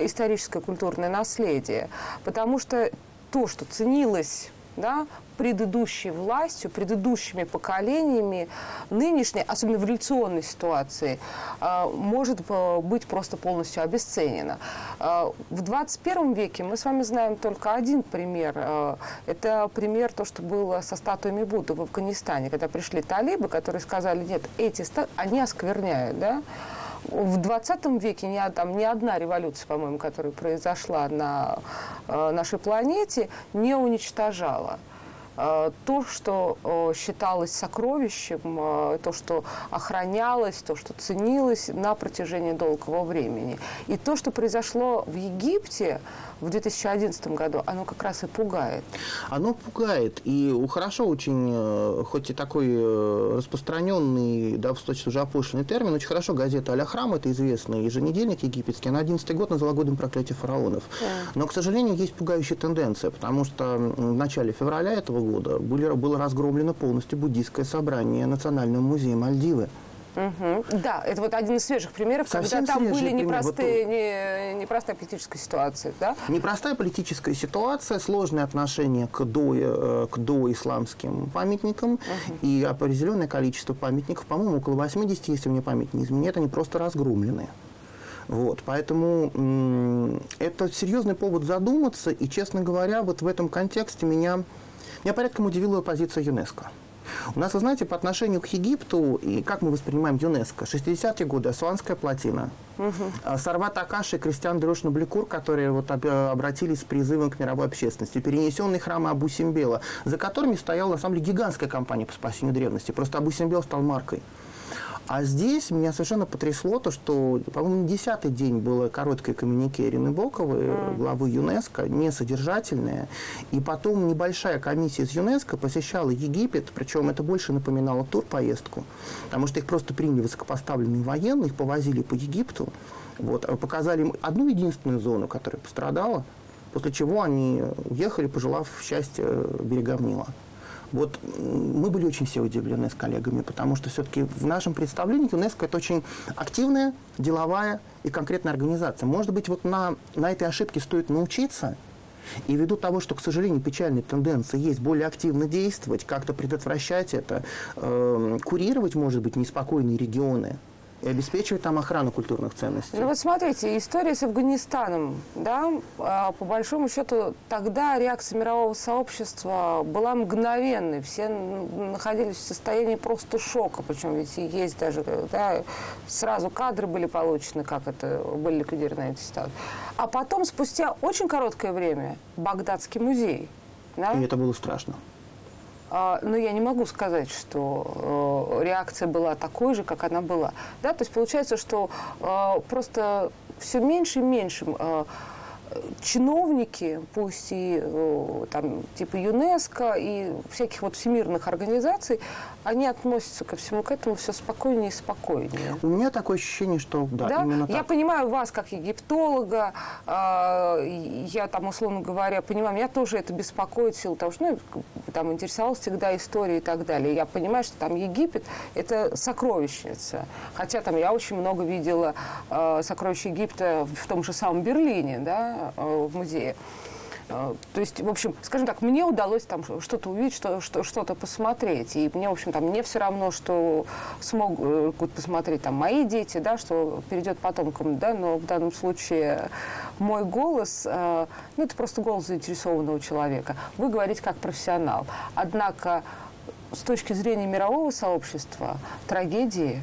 Speaker 1: историческое культурное наследие, потому что то, что ценилось да, предыдущей властью, предыдущими поколениями, нынешней, особенно в революционной ситуации, э, может быть просто полностью обесценена. Э, в 21 веке мы с вами знаем только один пример. Э, это пример то, что было со статуями Будды в Афганистане, когда пришли талибы, которые сказали, нет, эти статуи, они оскверняют, да, в 20 веке ни, там, ни одна революция, по-моему, которая произошла на э, нашей планете, не уничтожала то, что э, считалось сокровищем, э, то, что охранялось, то, что ценилось на протяжении долгого времени. И то, что произошло в Египте, в 2011 году, оно как раз и пугает.
Speaker 2: Оно пугает. И хорошо очень, э, хоть и такой э, распространенный, да, в точно уже опущенный термин, очень хорошо газета «Аля Храм», это известный еженедельник египетский, она 11 год назвала годом проклятия фараонов. Да. Но, к сожалению, есть пугающая тенденция, потому что в начале февраля этого года были, было разгромлено полностью буддийское собрание Национального музея Мальдивы.
Speaker 1: Угу. Да, это вот один из свежих примеров, Совсем когда там были непростые, вот, не, непростая политическая ситуация, да?
Speaker 2: Непростая политическая ситуация, сложное отношение к, до, э, к доисламским памятникам угу. и определенное количество памятников, по-моему, около 80, если мне память не изменяет, они просто разгромлены. Вот, поэтому это серьезный повод задуматься, и, честно говоря, вот в этом контексте меня, меня порядком удивила позиция ЮНЕСКО. У нас, вы знаете, по отношению к Египту, и как мы воспринимаем ЮНЕСКО, 60-е годы, Асуанская плотина, угу. Сарват Акаши и Кристиан Дрошна Бликур, которые вот обратились с призывом к мировой общественности, перенесенные храмы Абу Симбела, за которыми стояла, на самом деле, гигантская кампания по спасению древности. Просто Абу Симбел стал маркой. А здесь меня совершенно потрясло то, что, по-моему, десятый день было короткое коммюнике Ирины Боковой, mm. главы ЮНЕСКО, несодержательное. И потом небольшая комиссия из ЮНЕСКО посещала Египет, причем это больше напоминало турпоездку, потому что их просто приняли высокопоставленные военные, их повозили по Египту, вот, а показали им одну единственную зону, которая пострадала, после чего они уехали, пожелав счастья берегам Нила. Вот мы были очень все удивлены с коллегами, потому что все-таки в нашем представлении ЮНЕСКО это очень активная, деловая и конкретная организация. Может быть, вот на, на этой ошибке стоит научиться, и ввиду того, что, к сожалению, печальная тенденция есть более активно действовать, как-то предотвращать это, э, курировать, может быть, неспокойные регионы, и обеспечивать там охрану культурных ценностей.
Speaker 1: Ну вот смотрите, история с Афганистаном, да, а, по большому счету тогда реакция мирового сообщества была мгновенной. Все находились в состоянии просто шока, причем ведь есть даже, да, сразу кадры были получены, как это были ликвидированы эти ситуации. А потом, спустя очень короткое время, Багдадский музей.
Speaker 2: Да? И это было страшно.
Speaker 1: А, но я не могу сказать, что э, реакция была такой же, как она была. Да? То есть получается, что э, просто все меньше и меньше э, чиновники, пусть и там, типа ЮНЕСКО и всяких вот всемирных организаций, они относятся ко всему к этому все спокойнее и спокойнее.
Speaker 2: У меня такое ощущение, что да,
Speaker 1: да?
Speaker 2: именно так.
Speaker 1: Я понимаю вас как египтолога, э, я там, условно говоря, понимаю, меня тоже это беспокоит в силу того, что ну, там интересовался всегда историей и так далее. Я понимаю, что там Египет – это сокровищница. Хотя там я очень много видела э, сокровищ Египта в том же самом Берлине, да, э, в музее. А, то есть, в общем, скажем так, мне удалось там что-то увидеть, что, что, что-то посмотреть. И мне, в общем, там, мне все равно, что смогут посмотреть там мои дети, да, что перейдет потомкам, да, но в данном случае мой голос, э, ну, это просто голос заинтересованного человека. Вы говорите как профессионал. Однако, с точки зрения мирового сообщества, трагедии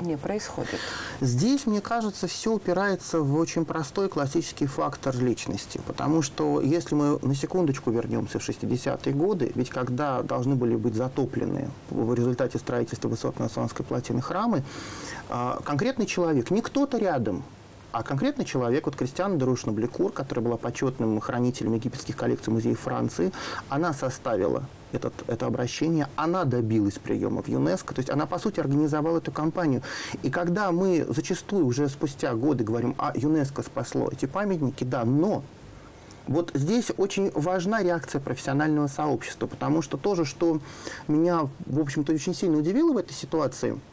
Speaker 1: не происходит.
Speaker 2: Здесь, мне кажется, все упирается в очень простой классический фактор личности. Потому что если мы на секундочку вернемся в 60-е годы, ведь когда должны были быть затоплены в результате строительства высот на Сланской плотины храмы, а, конкретный человек, не кто-то рядом, а конкретный человек, вот Кристиан Друшна Блекур, которая была почетным хранителем египетских коллекций музея Франции, она составила этот, это обращение, она добилась приема в ЮНЕСКО, то есть она, по сути, организовала эту кампанию. И когда мы зачастую уже спустя годы говорим, а ЮНЕСКО спасло эти памятники, да, но вот здесь очень важна реакция профессионального сообщества, потому что тоже, что меня, в общем-то, очень сильно удивило в этой ситуации –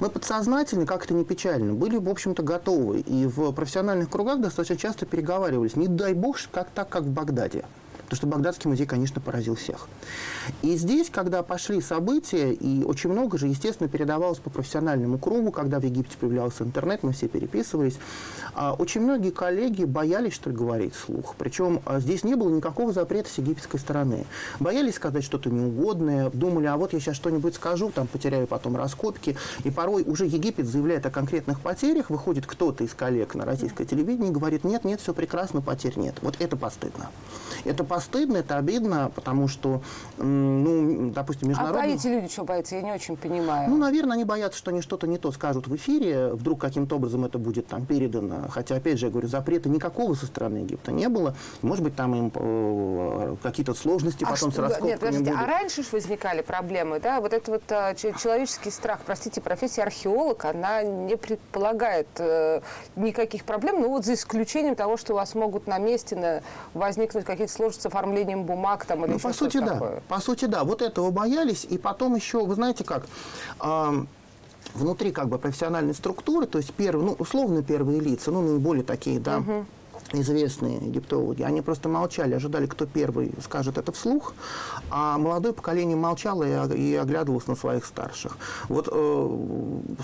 Speaker 2: мы подсознательно, как это не печально, были, в общем-то, готовы. И в профессиональных кругах достаточно часто переговаривались. Не дай бог, как так, как в Багдаде. Потому что Багдадский музей, конечно, поразил всех. И здесь, когда пошли события, и очень много же, естественно, передавалось по профессиональному кругу, когда в Египте появлялся интернет, мы все переписывались, а, очень многие коллеги боялись, что ли, говорить вслух. Причем а, здесь не было никакого запрета с египетской стороны. Боялись сказать что-то неугодное, думали, а вот я сейчас что-нибудь скажу, там потеряю потом раскопки. И порой уже Египет заявляет о конкретных потерях, выходит кто-то из коллег на российское телевидение и говорит, нет, нет, все прекрасно, потерь нет. Вот это постыдно. Это постыдно, это обидно, потому что, ну, допустим, международный...
Speaker 1: А эти люди что боятся? Я не очень понимаю.
Speaker 2: Ну, наверное, они боятся, что они что-то не то скажут в эфире, вдруг каким-то образом это будет там передано. Хотя, опять же, я говорю, запрета никакого со стороны Египта не было. Может быть, там им э, какие-то сложности
Speaker 1: а
Speaker 2: потом
Speaker 1: что,
Speaker 2: с раскопками
Speaker 1: Нет, подождите,
Speaker 2: будут.
Speaker 1: а раньше же возникали проблемы, да? Вот это вот а, человеческий страх, простите, профессия археолог, она не предполагает э, никаких проблем, ну вот за исключением того, что у вас могут на месте на, возникнуть какие-то сложности оформлением бумаг там или
Speaker 2: Ну, по сути, да.
Speaker 1: такое.
Speaker 2: По сути, да. Вот этого боялись. И потом еще, вы знаете как, а, внутри как бы профессиональной структуры, то есть первые, ну, условно первые лица, ну, наиболее такие, да, известные египтологи, они просто молчали, ожидали, кто первый скажет это вслух, а молодое поколение молчало и, оглядывалось на своих старших. Вот, э,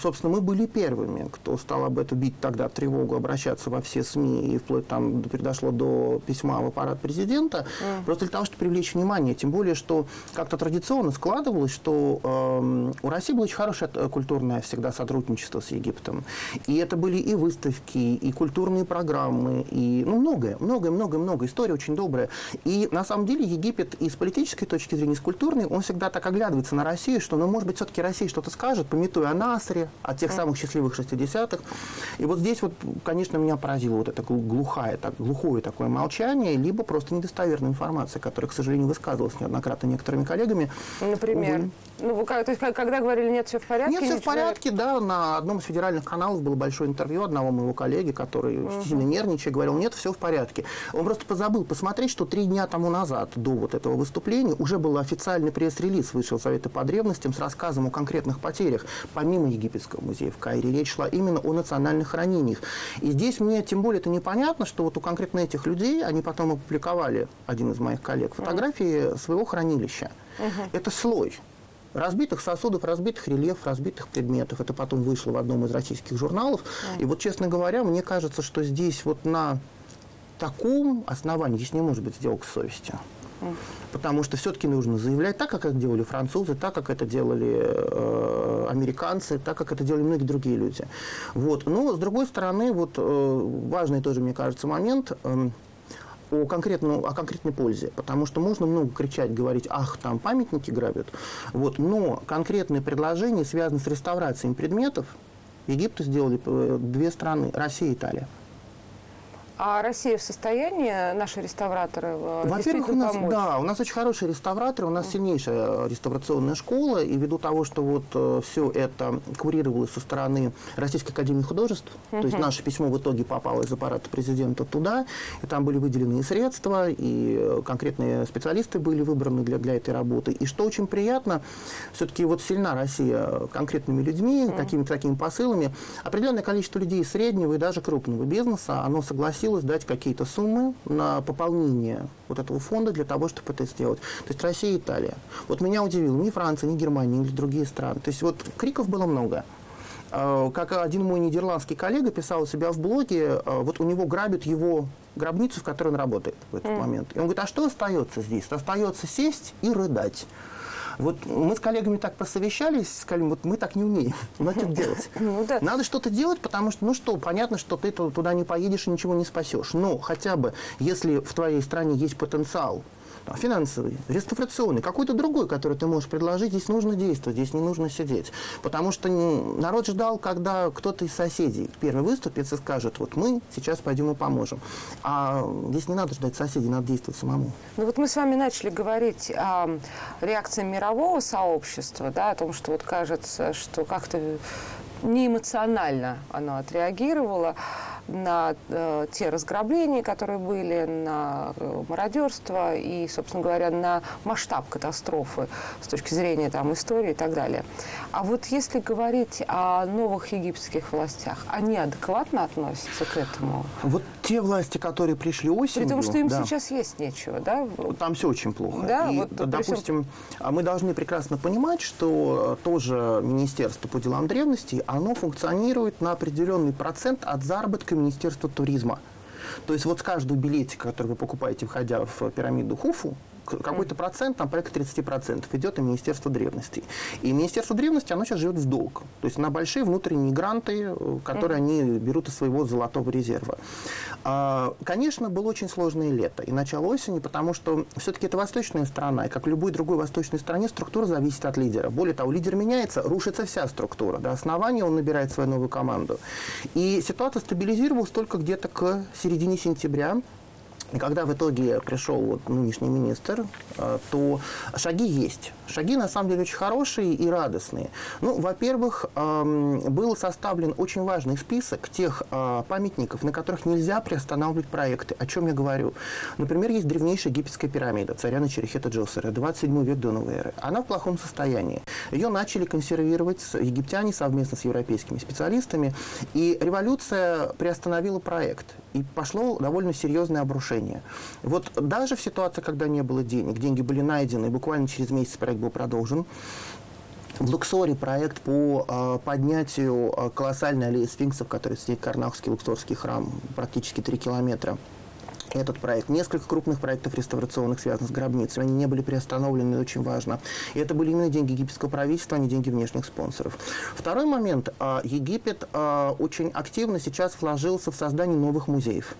Speaker 2: собственно, мы были первыми, кто стал об этом бить тогда тревогу, обращаться во все СМИ, и вплоть там дошло до письма в аппарат президента, просто для того, чтобы привлечь внимание. Тем более, что как-то традиционно складывалось, что э, у России было очень хорошее э, культурное всегда сотрудничество с Египтом. И это были и выставки, и культурные программы, и ну, многое, многое, многое, много. История очень добрая. И на самом деле Египет и с политической точки зрения, и с культурной, он всегда так оглядывается на Россию, что, ну, может быть, все-таки Россия что-то скажет, пометуя о Насре, о тех самых счастливых 60-х. И вот здесь вот, конечно, меня поразило вот это гл- глухое, так, глухое такое молчание, либо просто недостоверная информация, которая, к сожалению, высказывалась неоднократно некоторыми коллегами.
Speaker 1: Например.
Speaker 2: Увы.
Speaker 1: Ну, вы то есть, когда говорили, нет, все в порядке?
Speaker 2: Нет, все в
Speaker 1: человек-
Speaker 2: порядке, да. На одном из федеральных каналов было большое интервью одного моего коллеги, который сильно нервничая, говорил, нет, все в порядке. Он просто позабыл посмотреть, что три дня тому назад, до вот этого выступления, уже был официальный пресс-релиз вышел Совета по древностям с рассказом о конкретных потерях. Помимо Египетского музея в Каире, речь шла именно о национальных хранениях. И здесь мне тем более это непонятно, что вот у конкретно этих людей, они потом опубликовали, один из моих коллег, фотографии своего хранилища. Это слой разбитых сосудов, разбитых рельефов, разбитых предметов. Это потом вышло в одном из российских журналов. И вот, честно говоря, мне кажется, что здесь вот на таком основании здесь не может быть сделок с совестью. Потому что все-таки нужно заявлять так, как это делали французы, так, как это делали э, американцы, так, как это делали многие другие люди. Вот. Но, с другой стороны, вот э, важный тоже, мне кажется, момент эм, о, конкретно, о конкретной пользе. Потому что можно много кричать, говорить, ах, там памятники грабят. Вот. Но конкретные предложения, связанные с реставрацией предметов, Египту сделали э, две страны, Россия и Италия.
Speaker 1: А Россия в состоянии, наши реставраторы, э,
Speaker 2: Во-первых, у нас,
Speaker 1: помочь?
Speaker 2: да, у нас очень хорошие реставраторы, у нас сильнейшая э, реставрационная школа, и ввиду того, что вот все это курировалось со стороны Российской Академии Художеств, то есть наше письмо в итоге попало из аппарата президента туда, и там были выделены средства, и э, конкретные специалисты были выбраны для, для этой работы. И что очень приятно, все-таки вот сильна Россия конкретными людьми, какими-то такими посылами. Определенное количество людей среднего и даже крупного бизнеса, оно согласилось дать какие-то суммы на пополнение вот этого фонда для того, чтобы это сделать. То есть Россия и Италия. Вот меня удивило, ни Франция, ни Германия, ни другие страны. То есть вот криков было много. А, Как один мой нидерландский коллега писал у себя в блоге, а, вот у него грабят его гробницу, в которой он работает в этот момент. И он говорит, а что остается здесь? Остается сесть и рыдать. Вот мы с коллегами так посовещались, сказали, вот мы так не умеем. Надо что делать?
Speaker 1: Ну да.
Speaker 2: Надо что-то делать, потому что, ну что, понятно, что ты ту- туда не поедешь и ничего не спасешь. Но хотя бы, если в твоей стране есть потенциал, финансовый, реставрационный, какой-то другой, который ты можешь предложить, здесь нужно действовать, здесь не нужно сидеть. Потому что народ ждал, когда кто-то из соседей первый выступит и скажет, вот мы сейчас пойдем и поможем. А здесь не надо ждать соседей, надо действовать самому.
Speaker 1: Ну вот мы с вами начали говорить о реакции мирового сообщества, да, о том, что вот кажется, что как-то неэмоционально оно отреагировало. На э, те разграбления, которые были, на э, мародерство и, собственно говоря, на масштаб катастрофы с точки зрения там, истории и так далее. А вот если говорить о новых египетских властях, они адекватно относятся к этому?
Speaker 2: Вот те власти, которые пришли осенью...
Speaker 1: При том, что им да, сейчас есть нечего, да?
Speaker 2: Там все очень плохо.
Speaker 1: Да,
Speaker 2: и,
Speaker 1: вот,
Speaker 2: допустим, всем... мы должны прекрасно понимать, что тоже Министерство по делам древности, оно функционирует на определенный процент от заработка Министерства туризма. То есть вот с каждого билетика, который вы покупаете, входя в пирамиду Хуфу, какой-то процент, там порядка 30% идет на Министерство древностей. И Министерство древности, оно сейчас живет в долг. То есть на большие внутренние гранты, э, которые они берут из своего золотого резерва. А, конечно, было очень сложное лето и начало осени, потому что все-таки это восточная страна, и как в любой другой восточной стране структура зависит от лидера. Более того, лидер меняется, рушится вся структура. До основания он набирает свою новую команду. И ситуация стабилизировалась только где-то к середине сентября. И когда в итоге пришел вот нынешний министр, э, то шаги есть. Шаги на самом деле очень хорошие и радостные. Ну, во-первых, был составлен очень важный список тех э, памятников, на которых нельзя приостанавливать проекты. О чем я говорю? Например, есть древнейшая египетская пирамида царя Черехета Джосера, 27 век до новой эры. Она в плохом состоянии. Ее начали консервировать египтяне совместно с европейскими специалистами. И революция приостановила проект. И пошло довольно серьезное обрушение. Вот даже в ситуации, когда не было денег, деньги были найдены, и буквально через месяц проект был продолжен, в Луксоре проект по э, поднятию э, колоссальной аллеи сфинксов, который стоит Карнахский Луксорский храм, практически 3 километра этот проект. Несколько крупных проектов реставрационных, связанных с гробницами, они не были приостановлены, очень важно. И это были именно деньги египетского правительства, а не деньги внешних спонсоров. Второй момент. А, Египет а, очень активно сейчас вложился в создание новых музеев.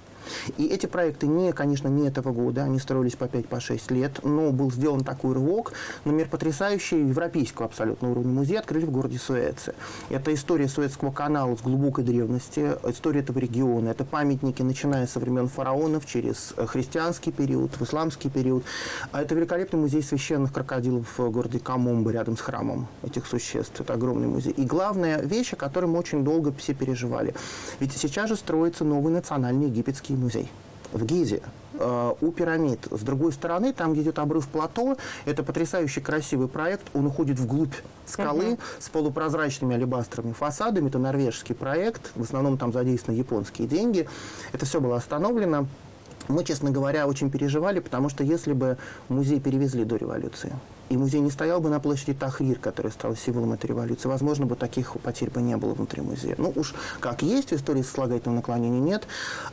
Speaker 2: И эти проекты, не, конечно, не этого года, они строились по 5-6 по лет, но был сделан такой рывок. Например, потрясающий европейского абсолютно уровня музей открыли в городе Суэце. Это история Суэцкого канала с глубокой древности, история этого региона. Это памятники, начиная со времен фараонов, через христианский период, в исламский период. А это великолепный музей священных крокодилов в городе Камомбо, рядом с храмом этих существ. Это огромный музей. И главная вещь, о которой мы очень долго все переживали. Ведь сейчас же строится новый национальный египетский музей в Гизе э, у пирамид. С другой стороны, там, где идет обрыв плато, это потрясающий красивый проект. Он уходит вглубь скалы угу. с полупрозрачными алебастровыми фасадами. Это норвежский проект. В основном там задействованы японские деньги. Это все было остановлено. Мы, честно говоря, очень переживали, потому что если бы музей перевезли до революции, и музей не стоял бы на площади Тахрир, который стал символом этой революции, возможно, бы таких потерь бы не было внутри музея. Ну уж как есть, в истории сослагательного наклонения нет.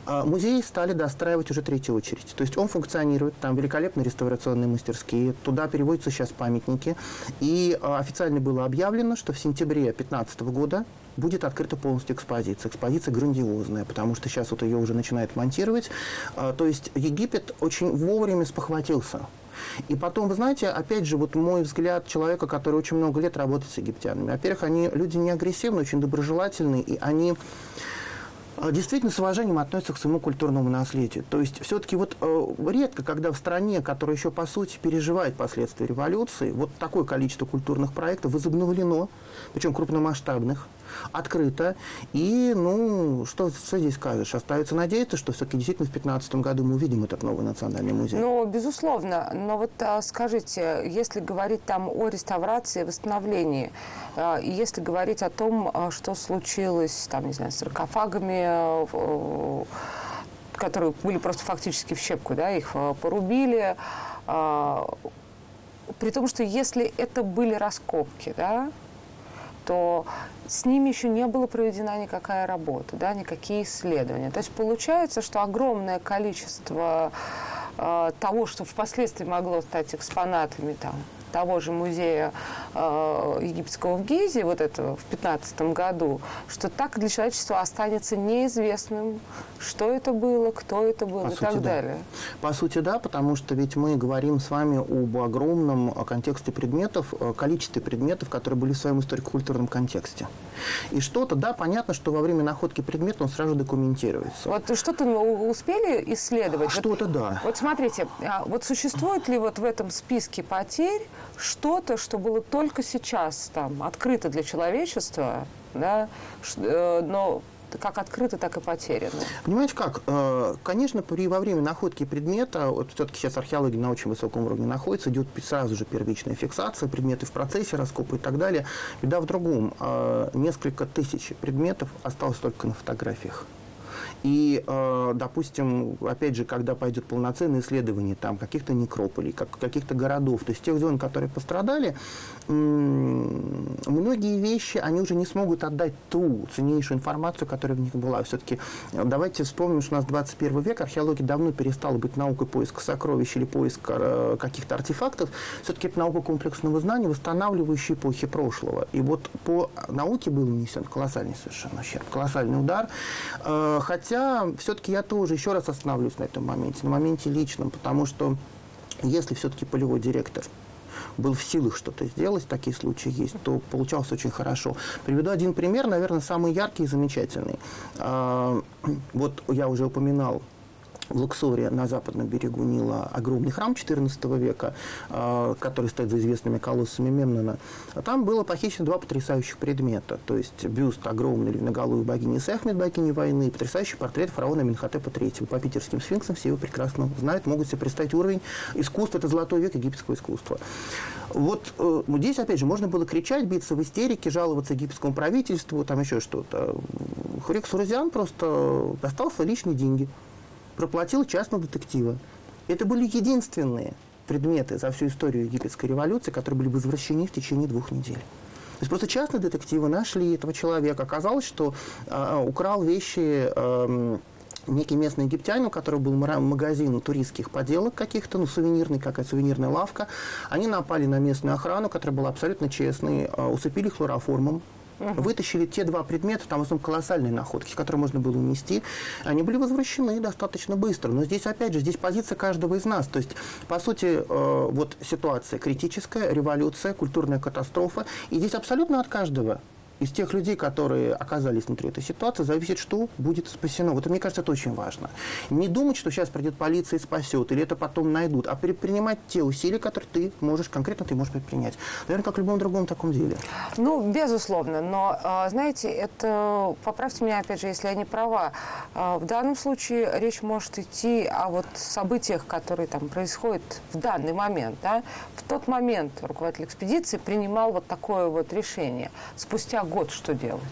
Speaker 2: А музей стали достраивать уже третью очередь. То есть он функционирует, там великолепные реставрационные мастерские, туда переводятся сейчас памятники. И а, официально было объявлено, что в сентябре 2015 года будет открыта полностью экспозиция. Экспозиция грандиозная, потому что сейчас вот ее уже начинают монтировать. А, то есть Египет очень вовремя спохватился. И потом, вы знаете, опять же, вот мой взгляд человека, который очень много лет работает с египтянами. Во-первых, они люди не агрессивные, очень доброжелательные, и они а, действительно с уважением относятся к своему культурному наследию. То есть все-таки вот э, редко, когда в стране, которая еще по сути переживает последствия революции, вот такое количество культурных проектов возобновлено, причем крупномасштабных, открыто. И, ну, что, что здесь скажешь? Остается надеяться, что все-таки действительно в 2015 году мы увидим этот новый национальный музей.
Speaker 1: Ну, безусловно. Но вот а, скажите, если говорить там о реставрации, восстановлении, а, если говорить о том, а, что случилось, там, не знаю, с саркофагами, которые были просто фактически в щепку, да, их порубили, при том, что если это были раскопки, да, то с ними еще не была проведена никакая работа, да, никакие исследования. То есть получается, что огромное количество э, того, что впоследствии могло стать экспонатами там, того же музея э, египетского в Гизе, вот этого в 15 году, что так для человечества останется неизвестным, что это было, кто это был По и сути, так
Speaker 2: да.
Speaker 1: далее.
Speaker 2: По сути, да, потому что ведь мы говорим с вами об огромном контексте предметов, э, количестве предметов, которые были в своем историко-культурном контексте. И что-то, да, понятно, что во время находки предмета он сразу документируется.
Speaker 1: Вот что-то успели исследовать?
Speaker 2: Что-то,
Speaker 1: вот,
Speaker 2: да.
Speaker 1: Вот смотрите, а вот существует ли вот в этом списке потерь что-то, что было только сейчас там открыто для человечества, да, э, но как открыты, так и потеряны?
Speaker 2: Понимаете как? Э, конечно, при, во время находки предмета, вот все-таки сейчас археология на очень высоком уровне находится, идет сразу же первичная фиксация, предметы в процессе раскопа и так далее. Беда в другом. Э, несколько тысяч предметов осталось только на фотографиях. И, э, допустим, опять же, когда пойдет полноценное исследование там каких-то некрополей, как, каких-то городов, то есть тех зон, которые пострадали, многие вещи, они уже не смогут отдать ту ценнейшую информацию, которая в них была. Все-таки э, давайте вспомним, что у нас 21 век, археология давно перестала быть наукой поиска сокровищ или поиска э, каких-то артефактов. Все-таки это наука комплексного знания, восстанавливающая эпохи прошлого. И вот по науке был нанесен колоссальный совершенно ущерб, колоссальный удар. Хотя Хотя, все-таки я тоже еще раз останавливаюсь на этом моменте, на моменте личном, потому что если все-таки полевой директор был в силах что-то сделать, такие случаи есть, то получалось очень хорошо. Приведу один пример, наверное, самый яркий и замечательный. А, вот я уже упоминал в Луксоре на западном берегу Нила огромный храм XIV века, а, который стоит за известными колоссами Мемнона. Там было похищено два потрясающих предмета. То есть бюст огромной длинноголовой богини Сехмет, богини войны, и потрясающий портрет фараона Минхотепа III. По питерским сфинксам все его прекрасно знают, могут себе представить уровень искусства. Это золотой век египетского искусства. Вот э, здесь, опять же, можно было кричать, биться в истерике, жаловаться египетскому правительству, там еще что-то. Хурик Сурузян просто достал свои личные деньги – проплатил частного детектива. Это были единственные предметы за всю историю египетской революции, которые были возвращены в течение двух недель. То есть просто частные детективы нашли этого человека. Оказалось, что э, украл вещи э, некий местный египтянин, у которого был магазин туристских поделок каких-то, ну, сувенирный, какая-то сувенирная лавка. Они напали на местную охрану, которая была абсолютно честной, э, усыпили хлороформом, Угу. Вытащили те два предмета, там в основном колоссальные находки, которые можно было унести. Они были возвращены достаточно быстро. Но здесь, опять же, здесь позиция каждого из нас. То есть, по сути, э, вот ситуация критическая, революция, культурная катастрофа. И здесь абсолютно от каждого из тех людей, которые оказались внутри этой ситуации, зависит, что будет спасено. Вот мне кажется, это очень важно. Не думать, что сейчас придет полиция и спасет, или это потом найдут, а предпринимать те усилия, которые ты можешь, конкретно ты можешь предпринять. Наверное, как в любом другом таком деле.
Speaker 1: Ну, безусловно, но, а, знаете, это, поправьте меня, опять же, если я не права, а, в данном случае речь может идти о вот событиях, которые там происходят в данный момент, да, в тот момент руководитель экспедиции принимал вот такое вот решение. Спустя год что делать?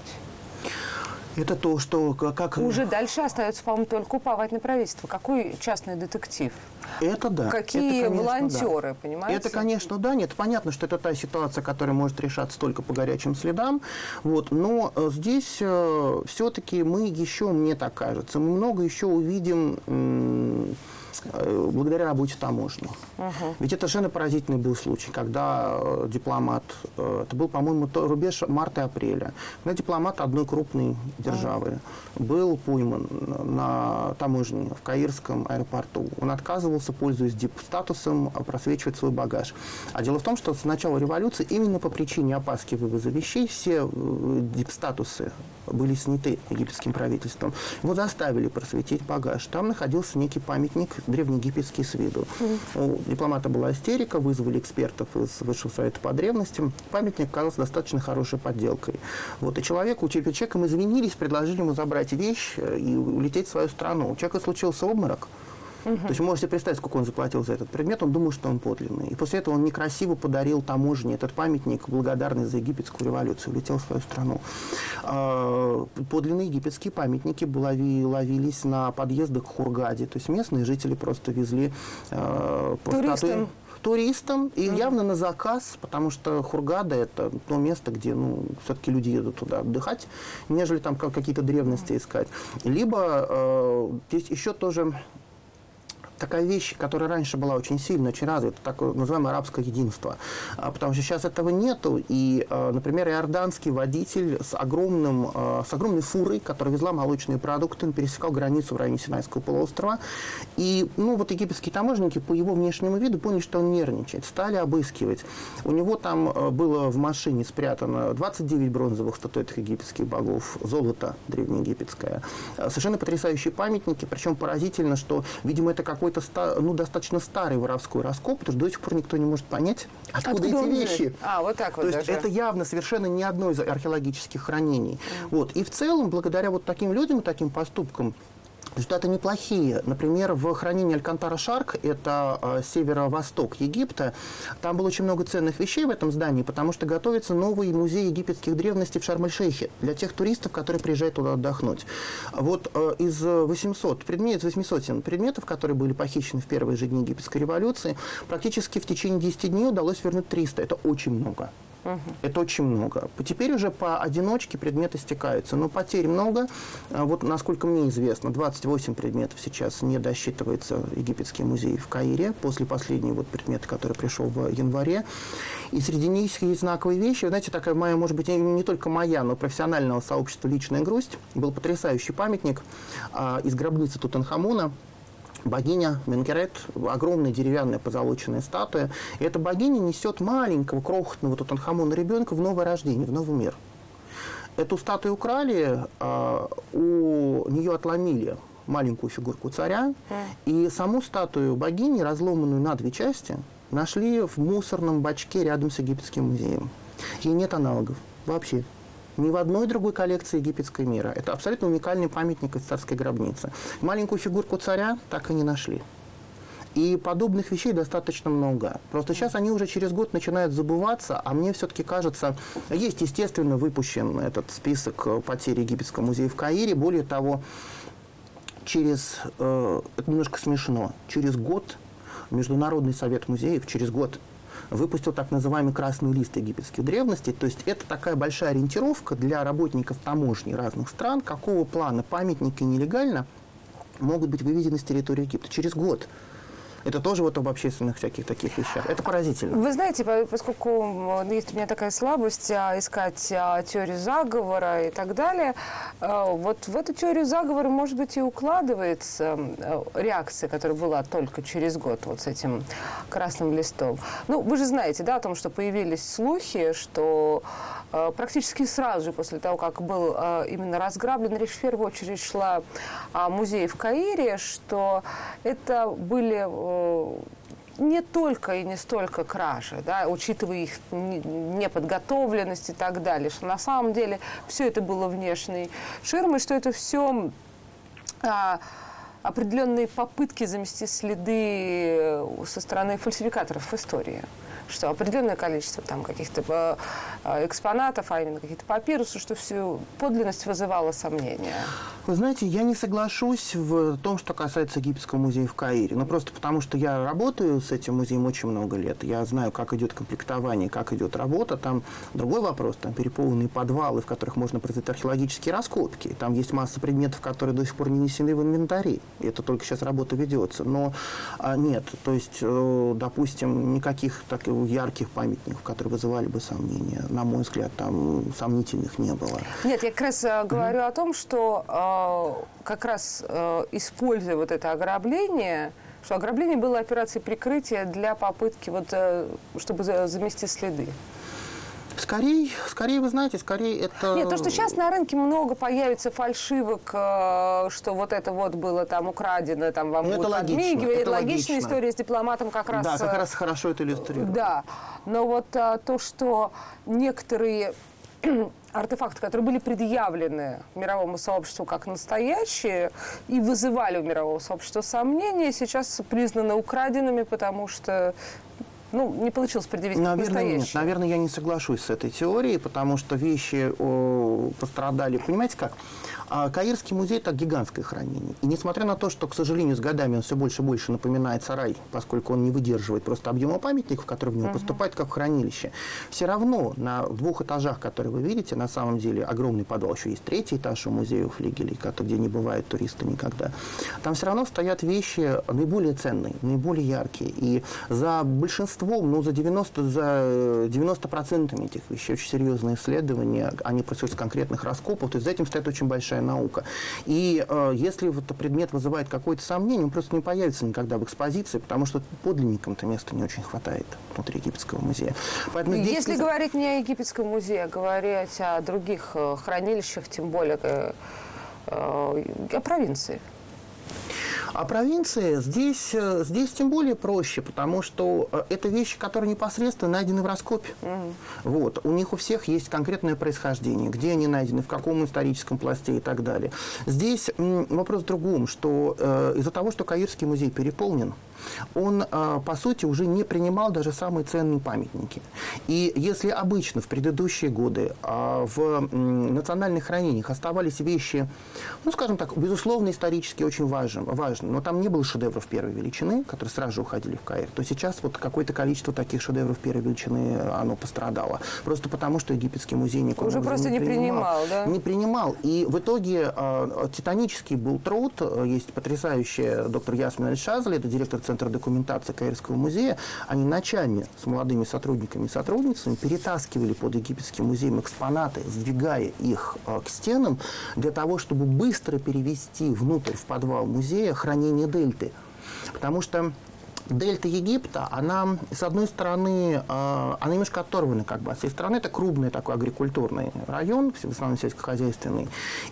Speaker 2: Это то, что как...
Speaker 1: Уже дальше остается, по-моему, только уповать на правительство. Какой частный детектив?
Speaker 2: Это да.
Speaker 1: Какие
Speaker 2: это,
Speaker 1: конечно, волонтеры, да. понимаете?
Speaker 2: Это, конечно, да. Нет, понятно, что это та ситуация, которая может решаться только по горячим следам. Вот. Но э, здесь э, все-таки мы еще, мне так кажется, мы много еще увидим... Э, Э, благодаря работе таможни. Угу. Ведь это совершенно поразительный был случай, когда э, дипломат, э, это был, по-моему, рубеж марта и апреля, когда дипломат одной крупной державы угу. был пойман на таможне в Каирском аэропорту. Он отказывался, пользуясь дип-статусом, просвечивать свой багаж. А дело в том, что с начала революции именно по причине опаски вывоза вещей все дип-статусы были сняты египетским правительством. Его заставили просветить багаж. Там находился некий памятник древнеегипетский с виду. У дипломата была истерика, вызвали экспертов из Высшего совета по древностям. Памятник казался достаточно хорошей подделкой. Вот, и человеку, человеком извинились, предложили ему забрать вещь э, и улететь в свою страну. У человека случился обморок. Угу. То есть вы можете представить, сколько он заплатил за этот предмет, он думал, что он подлинный. И после этого он некрасиво подарил таможне этот памятник, благодарный за египетскую революцию, улетел в свою страну. А, подлинные египетские памятники ловились на подъездах к Хургаде, то есть местные жители просто везли
Speaker 1: э, Туристам
Speaker 2: туристам и угу. явно на заказ, потому что Хургада это то место, где ну, все-таки люди едут туда отдыхать, нежели там какие-то древности искать. Либо э, здесь еще тоже такая вещь, которая раньше была очень сильно, очень развита, такое называемое арабское единство. А, потому что сейчас этого нету. И, а, например, иорданский водитель с, огромным, а, с огромной фурой, которая везла молочные продукты, он пересекал границу в районе Синайского полуострова. И ну, вот египетские таможенники по его внешнему виду поняли, что он нервничает. Стали обыскивать. У него там было в машине спрятано 29 бронзовых статуэток египетских богов, золото древнеегипетское. Совершенно потрясающие памятники. Причем поразительно, что, видимо, это какой это ну, достаточно старый воровской раскоп, потому что до сих пор никто не может понять, откуда, откуда эти вещи.
Speaker 1: А, вот так вот
Speaker 2: То
Speaker 1: даже.
Speaker 2: есть это явно совершенно не одно из археологических хранений. Mm. Вот. И в целом, благодаря вот таким людям и таким поступкам, Результаты неплохие. Например, в хранении Алькантара Шарк, это э, северо-восток Египта, там было очень много ценных вещей в этом здании, потому что готовится новый музей египетских древностей в Шарм-эль-Шейхе для тех туристов, которые приезжают туда отдохнуть. Вот э, из 800 предметов, 800 предметов, которые были похищены в первые же дни египетской революции, практически в течение 10 дней удалось вернуть 300. Это очень много. Угу. Это очень много. Теперь уже поодиночке предметы стекаются, но потерь много. А вот, насколько мне известно, 28 предметов сейчас не досчитывается египетский музей в Каире после последнего вот предмета, который пришел в январе. И среди них есть знаковые вещи. Знаете, такая моя, может быть, не только моя, но профессионального сообщества «Личная грусть». Был потрясающий памятник а, из гробницы Тутанхамона, богиня Менгерет, огромная деревянная позолоченная статуя. И эта богиня несет маленького, крохотного Тутанхамона ребенка в новое рождение, в новый мир. Эту статую украли, а, у нее отломили маленькую фигурку царя, и саму статую богини, разломанную на две части, нашли в мусорном бачке рядом с египетским музеем. Ей нет аналогов вообще ни в одной другой коллекции египетской мира. Это абсолютно уникальный памятник из царской гробницы. Маленькую фигурку царя так и не нашли. И подобных вещей достаточно много. Просто сейчас они уже через год начинают забываться, а мне все-таки кажется, есть, естественно, выпущен этот список потерь египетского музея в Каире. Более того, через, э, это немножко смешно, через год Международный совет музеев, через год выпустил так называемый красный лист египетских древностей. То есть это такая большая ориентировка для работников таможни разных стран, какого плана памятники нелегально могут быть выведены с территории Египта через год. Это тоже вот об общественных всяких таких вещах. Это поразительно.
Speaker 1: Вы знаете, поскольку есть у меня такая слабость а, искать а, теорию заговора и так далее, а, вот в эту теорию заговора, может быть, и укладывается реакция, которая была только через год вот с этим красным листом. Ну, вы же знаете, да, о том, что появились слухи, что практически сразу же после того, как был именно разграблен, речь в первую очередь шла о музее в Каире, что это были не только и не столько кражи, да, учитывая их неподготовленность и так далее, что на самом деле все это было внешней ширмой, что это все а, определенные попытки замести следы со стороны фальсификаторов в истории что определенное количество там каких-то э, экспонатов, а именно какие-то папирусы, что всю подлинность вызывало сомнения.
Speaker 2: Вы знаете, я не соглашусь в том, что касается египетского музея в Каире. Ну, просто потому что я работаю с этим музеем очень много лет. Я знаю, как идет комплектование, как идет работа. Там другой вопрос, там переполненные подвалы, в которых можно произвести археологические раскопки. Там есть масса предметов, которые до сих пор не внесены в инвентарь. Это только сейчас работа ведется. Но а, нет, то есть, э, допустим, никаких так, ярких памятников, которые вызывали бы сомнения. На мой взгляд, там сомнительных не было.
Speaker 1: Нет, я как раз э, говорю mm-hmm. о том, что э, как раз э, используя вот это ограбление, что ограбление было операцией прикрытия для попытки, вот, э, чтобы замести следы.
Speaker 2: Скорее, скорее, вы знаете, скорее это...
Speaker 1: Нет, то, что сейчас на рынке много появится фальшивок, э, что вот это вот было там украдено, там вам ну, будут это подмигивать. Это логичная логично. история с дипломатом как раз...
Speaker 2: Да, как э, раз хорошо это иллюстрирует.
Speaker 1: Да, но вот а, то, что некоторые артефакты, которые были предъявлены мировому сообществу как настоящие и вызывали у мирового сообщества сомнения, сейчас признаны украденными, потому что ну, не получилось предъявить
Speaker 2: Наверное, нет. Наверное, я не соглашусь с этой теорией, потому что вещи о, пострадали. Понимаете как? А Каирский музей – это гигантское хранение. И несмотря на то, что, к сожалению, с годами он все больше и больше напоминает сарай, поскольку он не выдерживает просто объема памятников, которые в него uh-huh. поступают, как в хранилище, все равно на двух этажах, которые вы видите, на самом деле огромный подвал, еще есть третий этаж у музея флигелей, где не бывают туристы никогда. Там все равно стоят вещи наиболее ценные, наиболее яркие. И за большинством, ну, за 90%, за 90 этих вещей очень серьезные исследования, они происходят с конкретных раскопов, то есть за этим стоит очень большая большая наука. И э, если вот предмет вызывает какое-то сомнение, он просто не появится никогда в экспозиции, потому что подлинникам-то места не очень хватает внутри египетского музея.
Speaker 1: Поэтому здесь... Если говорить не о египетском музее, а говорить о других э, хранилищах, тем более э, э, о провинции.
Speaker 2: А провинции здесь, э, здесь тем более проще, потому что э, это вещи, которые непосредственно найдены в раскопе. Угу. Вот. У них у всех есть конкретное происхождение, где они найдены, в каком историческом пласте и так далее. Здесь вопрос в другом, что э, из-за того, что Каирский музей переполнен, он, э, по сути, уже не принимал даже самые ценные памятники. И если обычно в предыдущие годы э, в национальных хранениях оставались вещи, ну, скажем так, безусловно, исторически очень важны, важны но там не было шедевров первой величины, которые сразу же уходили в Каир, то сейчас вот какое-то количество таких шедевров первой величины, оно пострадало. Просто потому, что египетский музей никого
Speaker 1: уже просто не,
Speaker 2: не
Speaker 1: принимал, принимал, да?
Speaker 2: Не принимал. И в итоге э, титанический был труд. Есть потрясающая доктор Ясмин Аль-Шазли, это директор Центра документации Каирского музея. Они ночами с молодыми сотрудниками и сотрудницами перетаскивали под египетским музеем экспонаты, сдвигая их э, к стенам для того, чтобы быстро перевести внутрь в подвал музея хранение дельты. Потому что дельта Египта, она, с одной стороны, э, она немножко оторвана как бы от всей страны. Это крупный такой агрикультурный район, в основном сельскохозяйственный.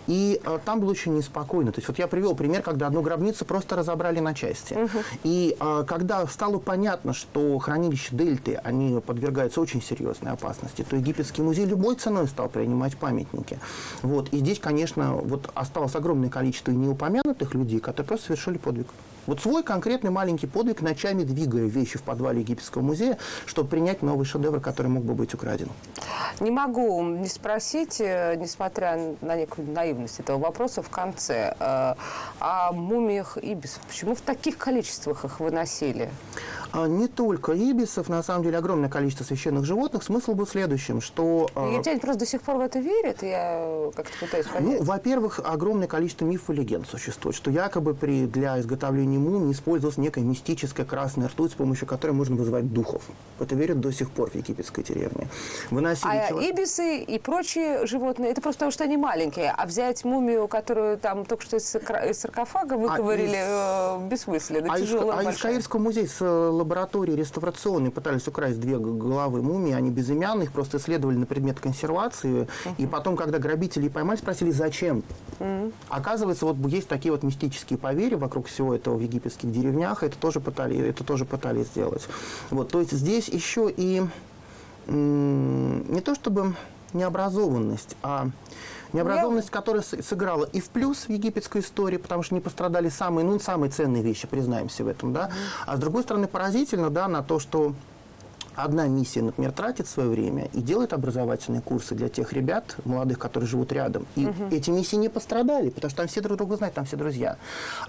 Speaker 2: И э, там было очень неспокойно. То есть вот я привел пример, когда одну гробницу просто разобрали на части. Угу. И э, когда стало понятно, что хранилища дельты, они подвергаются очень серьезной опасности, то египетский музей любой ценой стал принимать памятники. Вот. И здесь, конечно, вот осталось огромное количество неупомянутых людей, которые просто совершили подвиг. Вот свой конкретный маленький подвиг, ночами двигая вещи в подвале Египетского музея, чтобы принять новый шедевр, который мог бы быть украден.
Speaker 1: Не могу не спросить, э, несмотря на некую наивность этого вопроса в конце, э, о мумиях ибисов. Почему в таких количествах их выносили?
Speaker 2: А не только ибисов, на самом деле огромное количество священных животных. Смысл был следующим, что...
Speaker 1: Египтяне просто до сих пор в это верят, я как-то пытаюсь понять.
Speaker 2: Ну, во-первых, огромное количество мифов и легенд существует, что якобы при, для изготовления мумии использовалась некая мистическая красная ртуть, с помощью которой можно вызывать духов. В это верят до сих пор в египетской деревне.
Speaker 1: Выносили а человек... ибисы и прочие животные, это просто потому, что они маленькие, а взять мумию, которую там только что из саркофага выковырили, а из... Э, бессмысленно,
Speaker 2: а тяжело, из, А из Каирского музея с лаборатории реставрационной пытались украсть две головы мумии, они безымянные, их просто исследовали на предмет консервации, uh-huh. и потом, когда грабители поймали, спросили, зачем. Uh-huh. Оказывается, вот есть такие вот мистические поверья вокруг всего этого в египетских деревнях, это тоже пытались, это тоже пытались сделать. Вот, то есть здесь еще и не то чтобы необразованность, а Необразованность, которая сыграла и в плюс в египетской истории, потому что не пострадали самые, ну, самые ценные вещи, признаемся в этом, да. А с другой стороны, поразительно, да, на то, что одна миссия, например, тратит свое время и делает образовательные курсы для тех ребят, молодых, которые живут рядом. И угу. эти миссии не пострадали, потому что там все друг друга знают, там все друзья.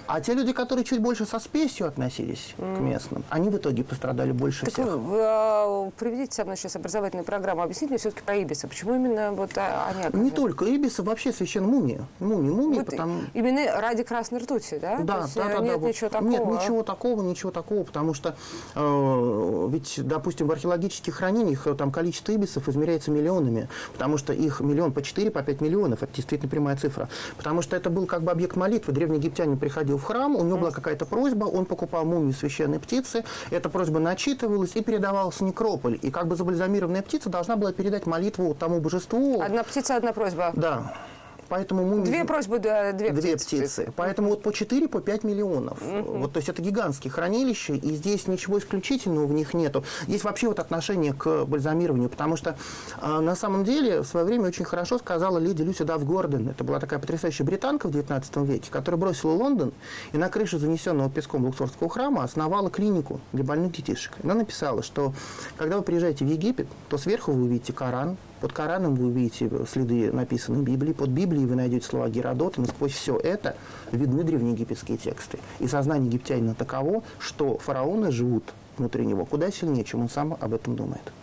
Speaker 2: А те люди, которые чуть больше со спесью относились угу. к местным, они в итоге пострадали больше так всех.
Speaker 1: Вы, а, приведите со мной сейчас образовательную программу. Объясните мне все-таки про Ибиса. Почему именно вот а, они оказались?
Speaker 2: Не только Ибиса, вообще священная мумия. Мумия, мумия, вот потому...
Speaker 1: Именно ради красной ртути, да?
Speaker 2: Да, да, да. Нет
Speaker 1: да, ничего такого?
Speaker 2: Нет, ничего такого, ничего такого, потому что э, ведь, допустим, археологических хранениях там количество ибисов измеряется миллионами, потому что их миллион по 4, по 5 миллионов, это действительно прямая цифра. Потому что это был как бы объект молитвы. Древний египтянин приходил в храм, у него была какая-то просьба, он покупал мумию священной птицы, эта просьба начитывалась и передавалась в некрополь. И как бы забальзамированная птица должна была передать молитву тому божеству.
Speaker 1: Одна птица, одна просьба.
Speaker 2: Да. Поэтому мы...
Speaker 1: Две просьбы, да, две,
Speaker 2: две птицы. птицы. Поэтому вот по 4, по 5 миллионов. Угу. Вот, то есть это гигантские хранилища, и здесь ничего исключительного в них нету. Есть вообще вот отношение к бальзамированию, потому что э, на самом деле в свое время очень хорошо сказала леди Люси Дав Гордон. Это была такая потрясающая британка в 19 веке, которая бросила Лондон и на крыше занесенного песком Луксорского храма основала клинику для больных детишек. Она написала, что когда вы приезжаете в Египет, то сверху вы увидите Коран, под Кораном вы увидите следы написанной Библии, под Библией вы найдете слова Геродота, но сквозь все это видны древнеегипетские тексты. И сознание египтянина таково, что фараоны живут внутри него куда сильнее, чем он сам об этом думает.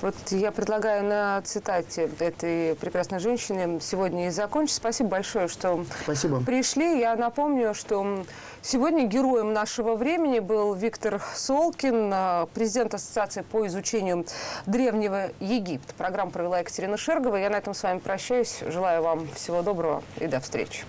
Speaker 1: Вот я предлагаю на цитате этой прекрасной женщины сегодня и закончить. Спасибо большое, что
Speaker 2: Спасибо.
Speaker 1: пришли. Я напомню, что сегодня героем нашего времени был Виктор Солкин, э, президент Ассоциации по изучению Древнего Египта. Программу провела Екатерина Шергова. Я на этом с вами прощаюсь. Желаю вам всего доброго и до встречи.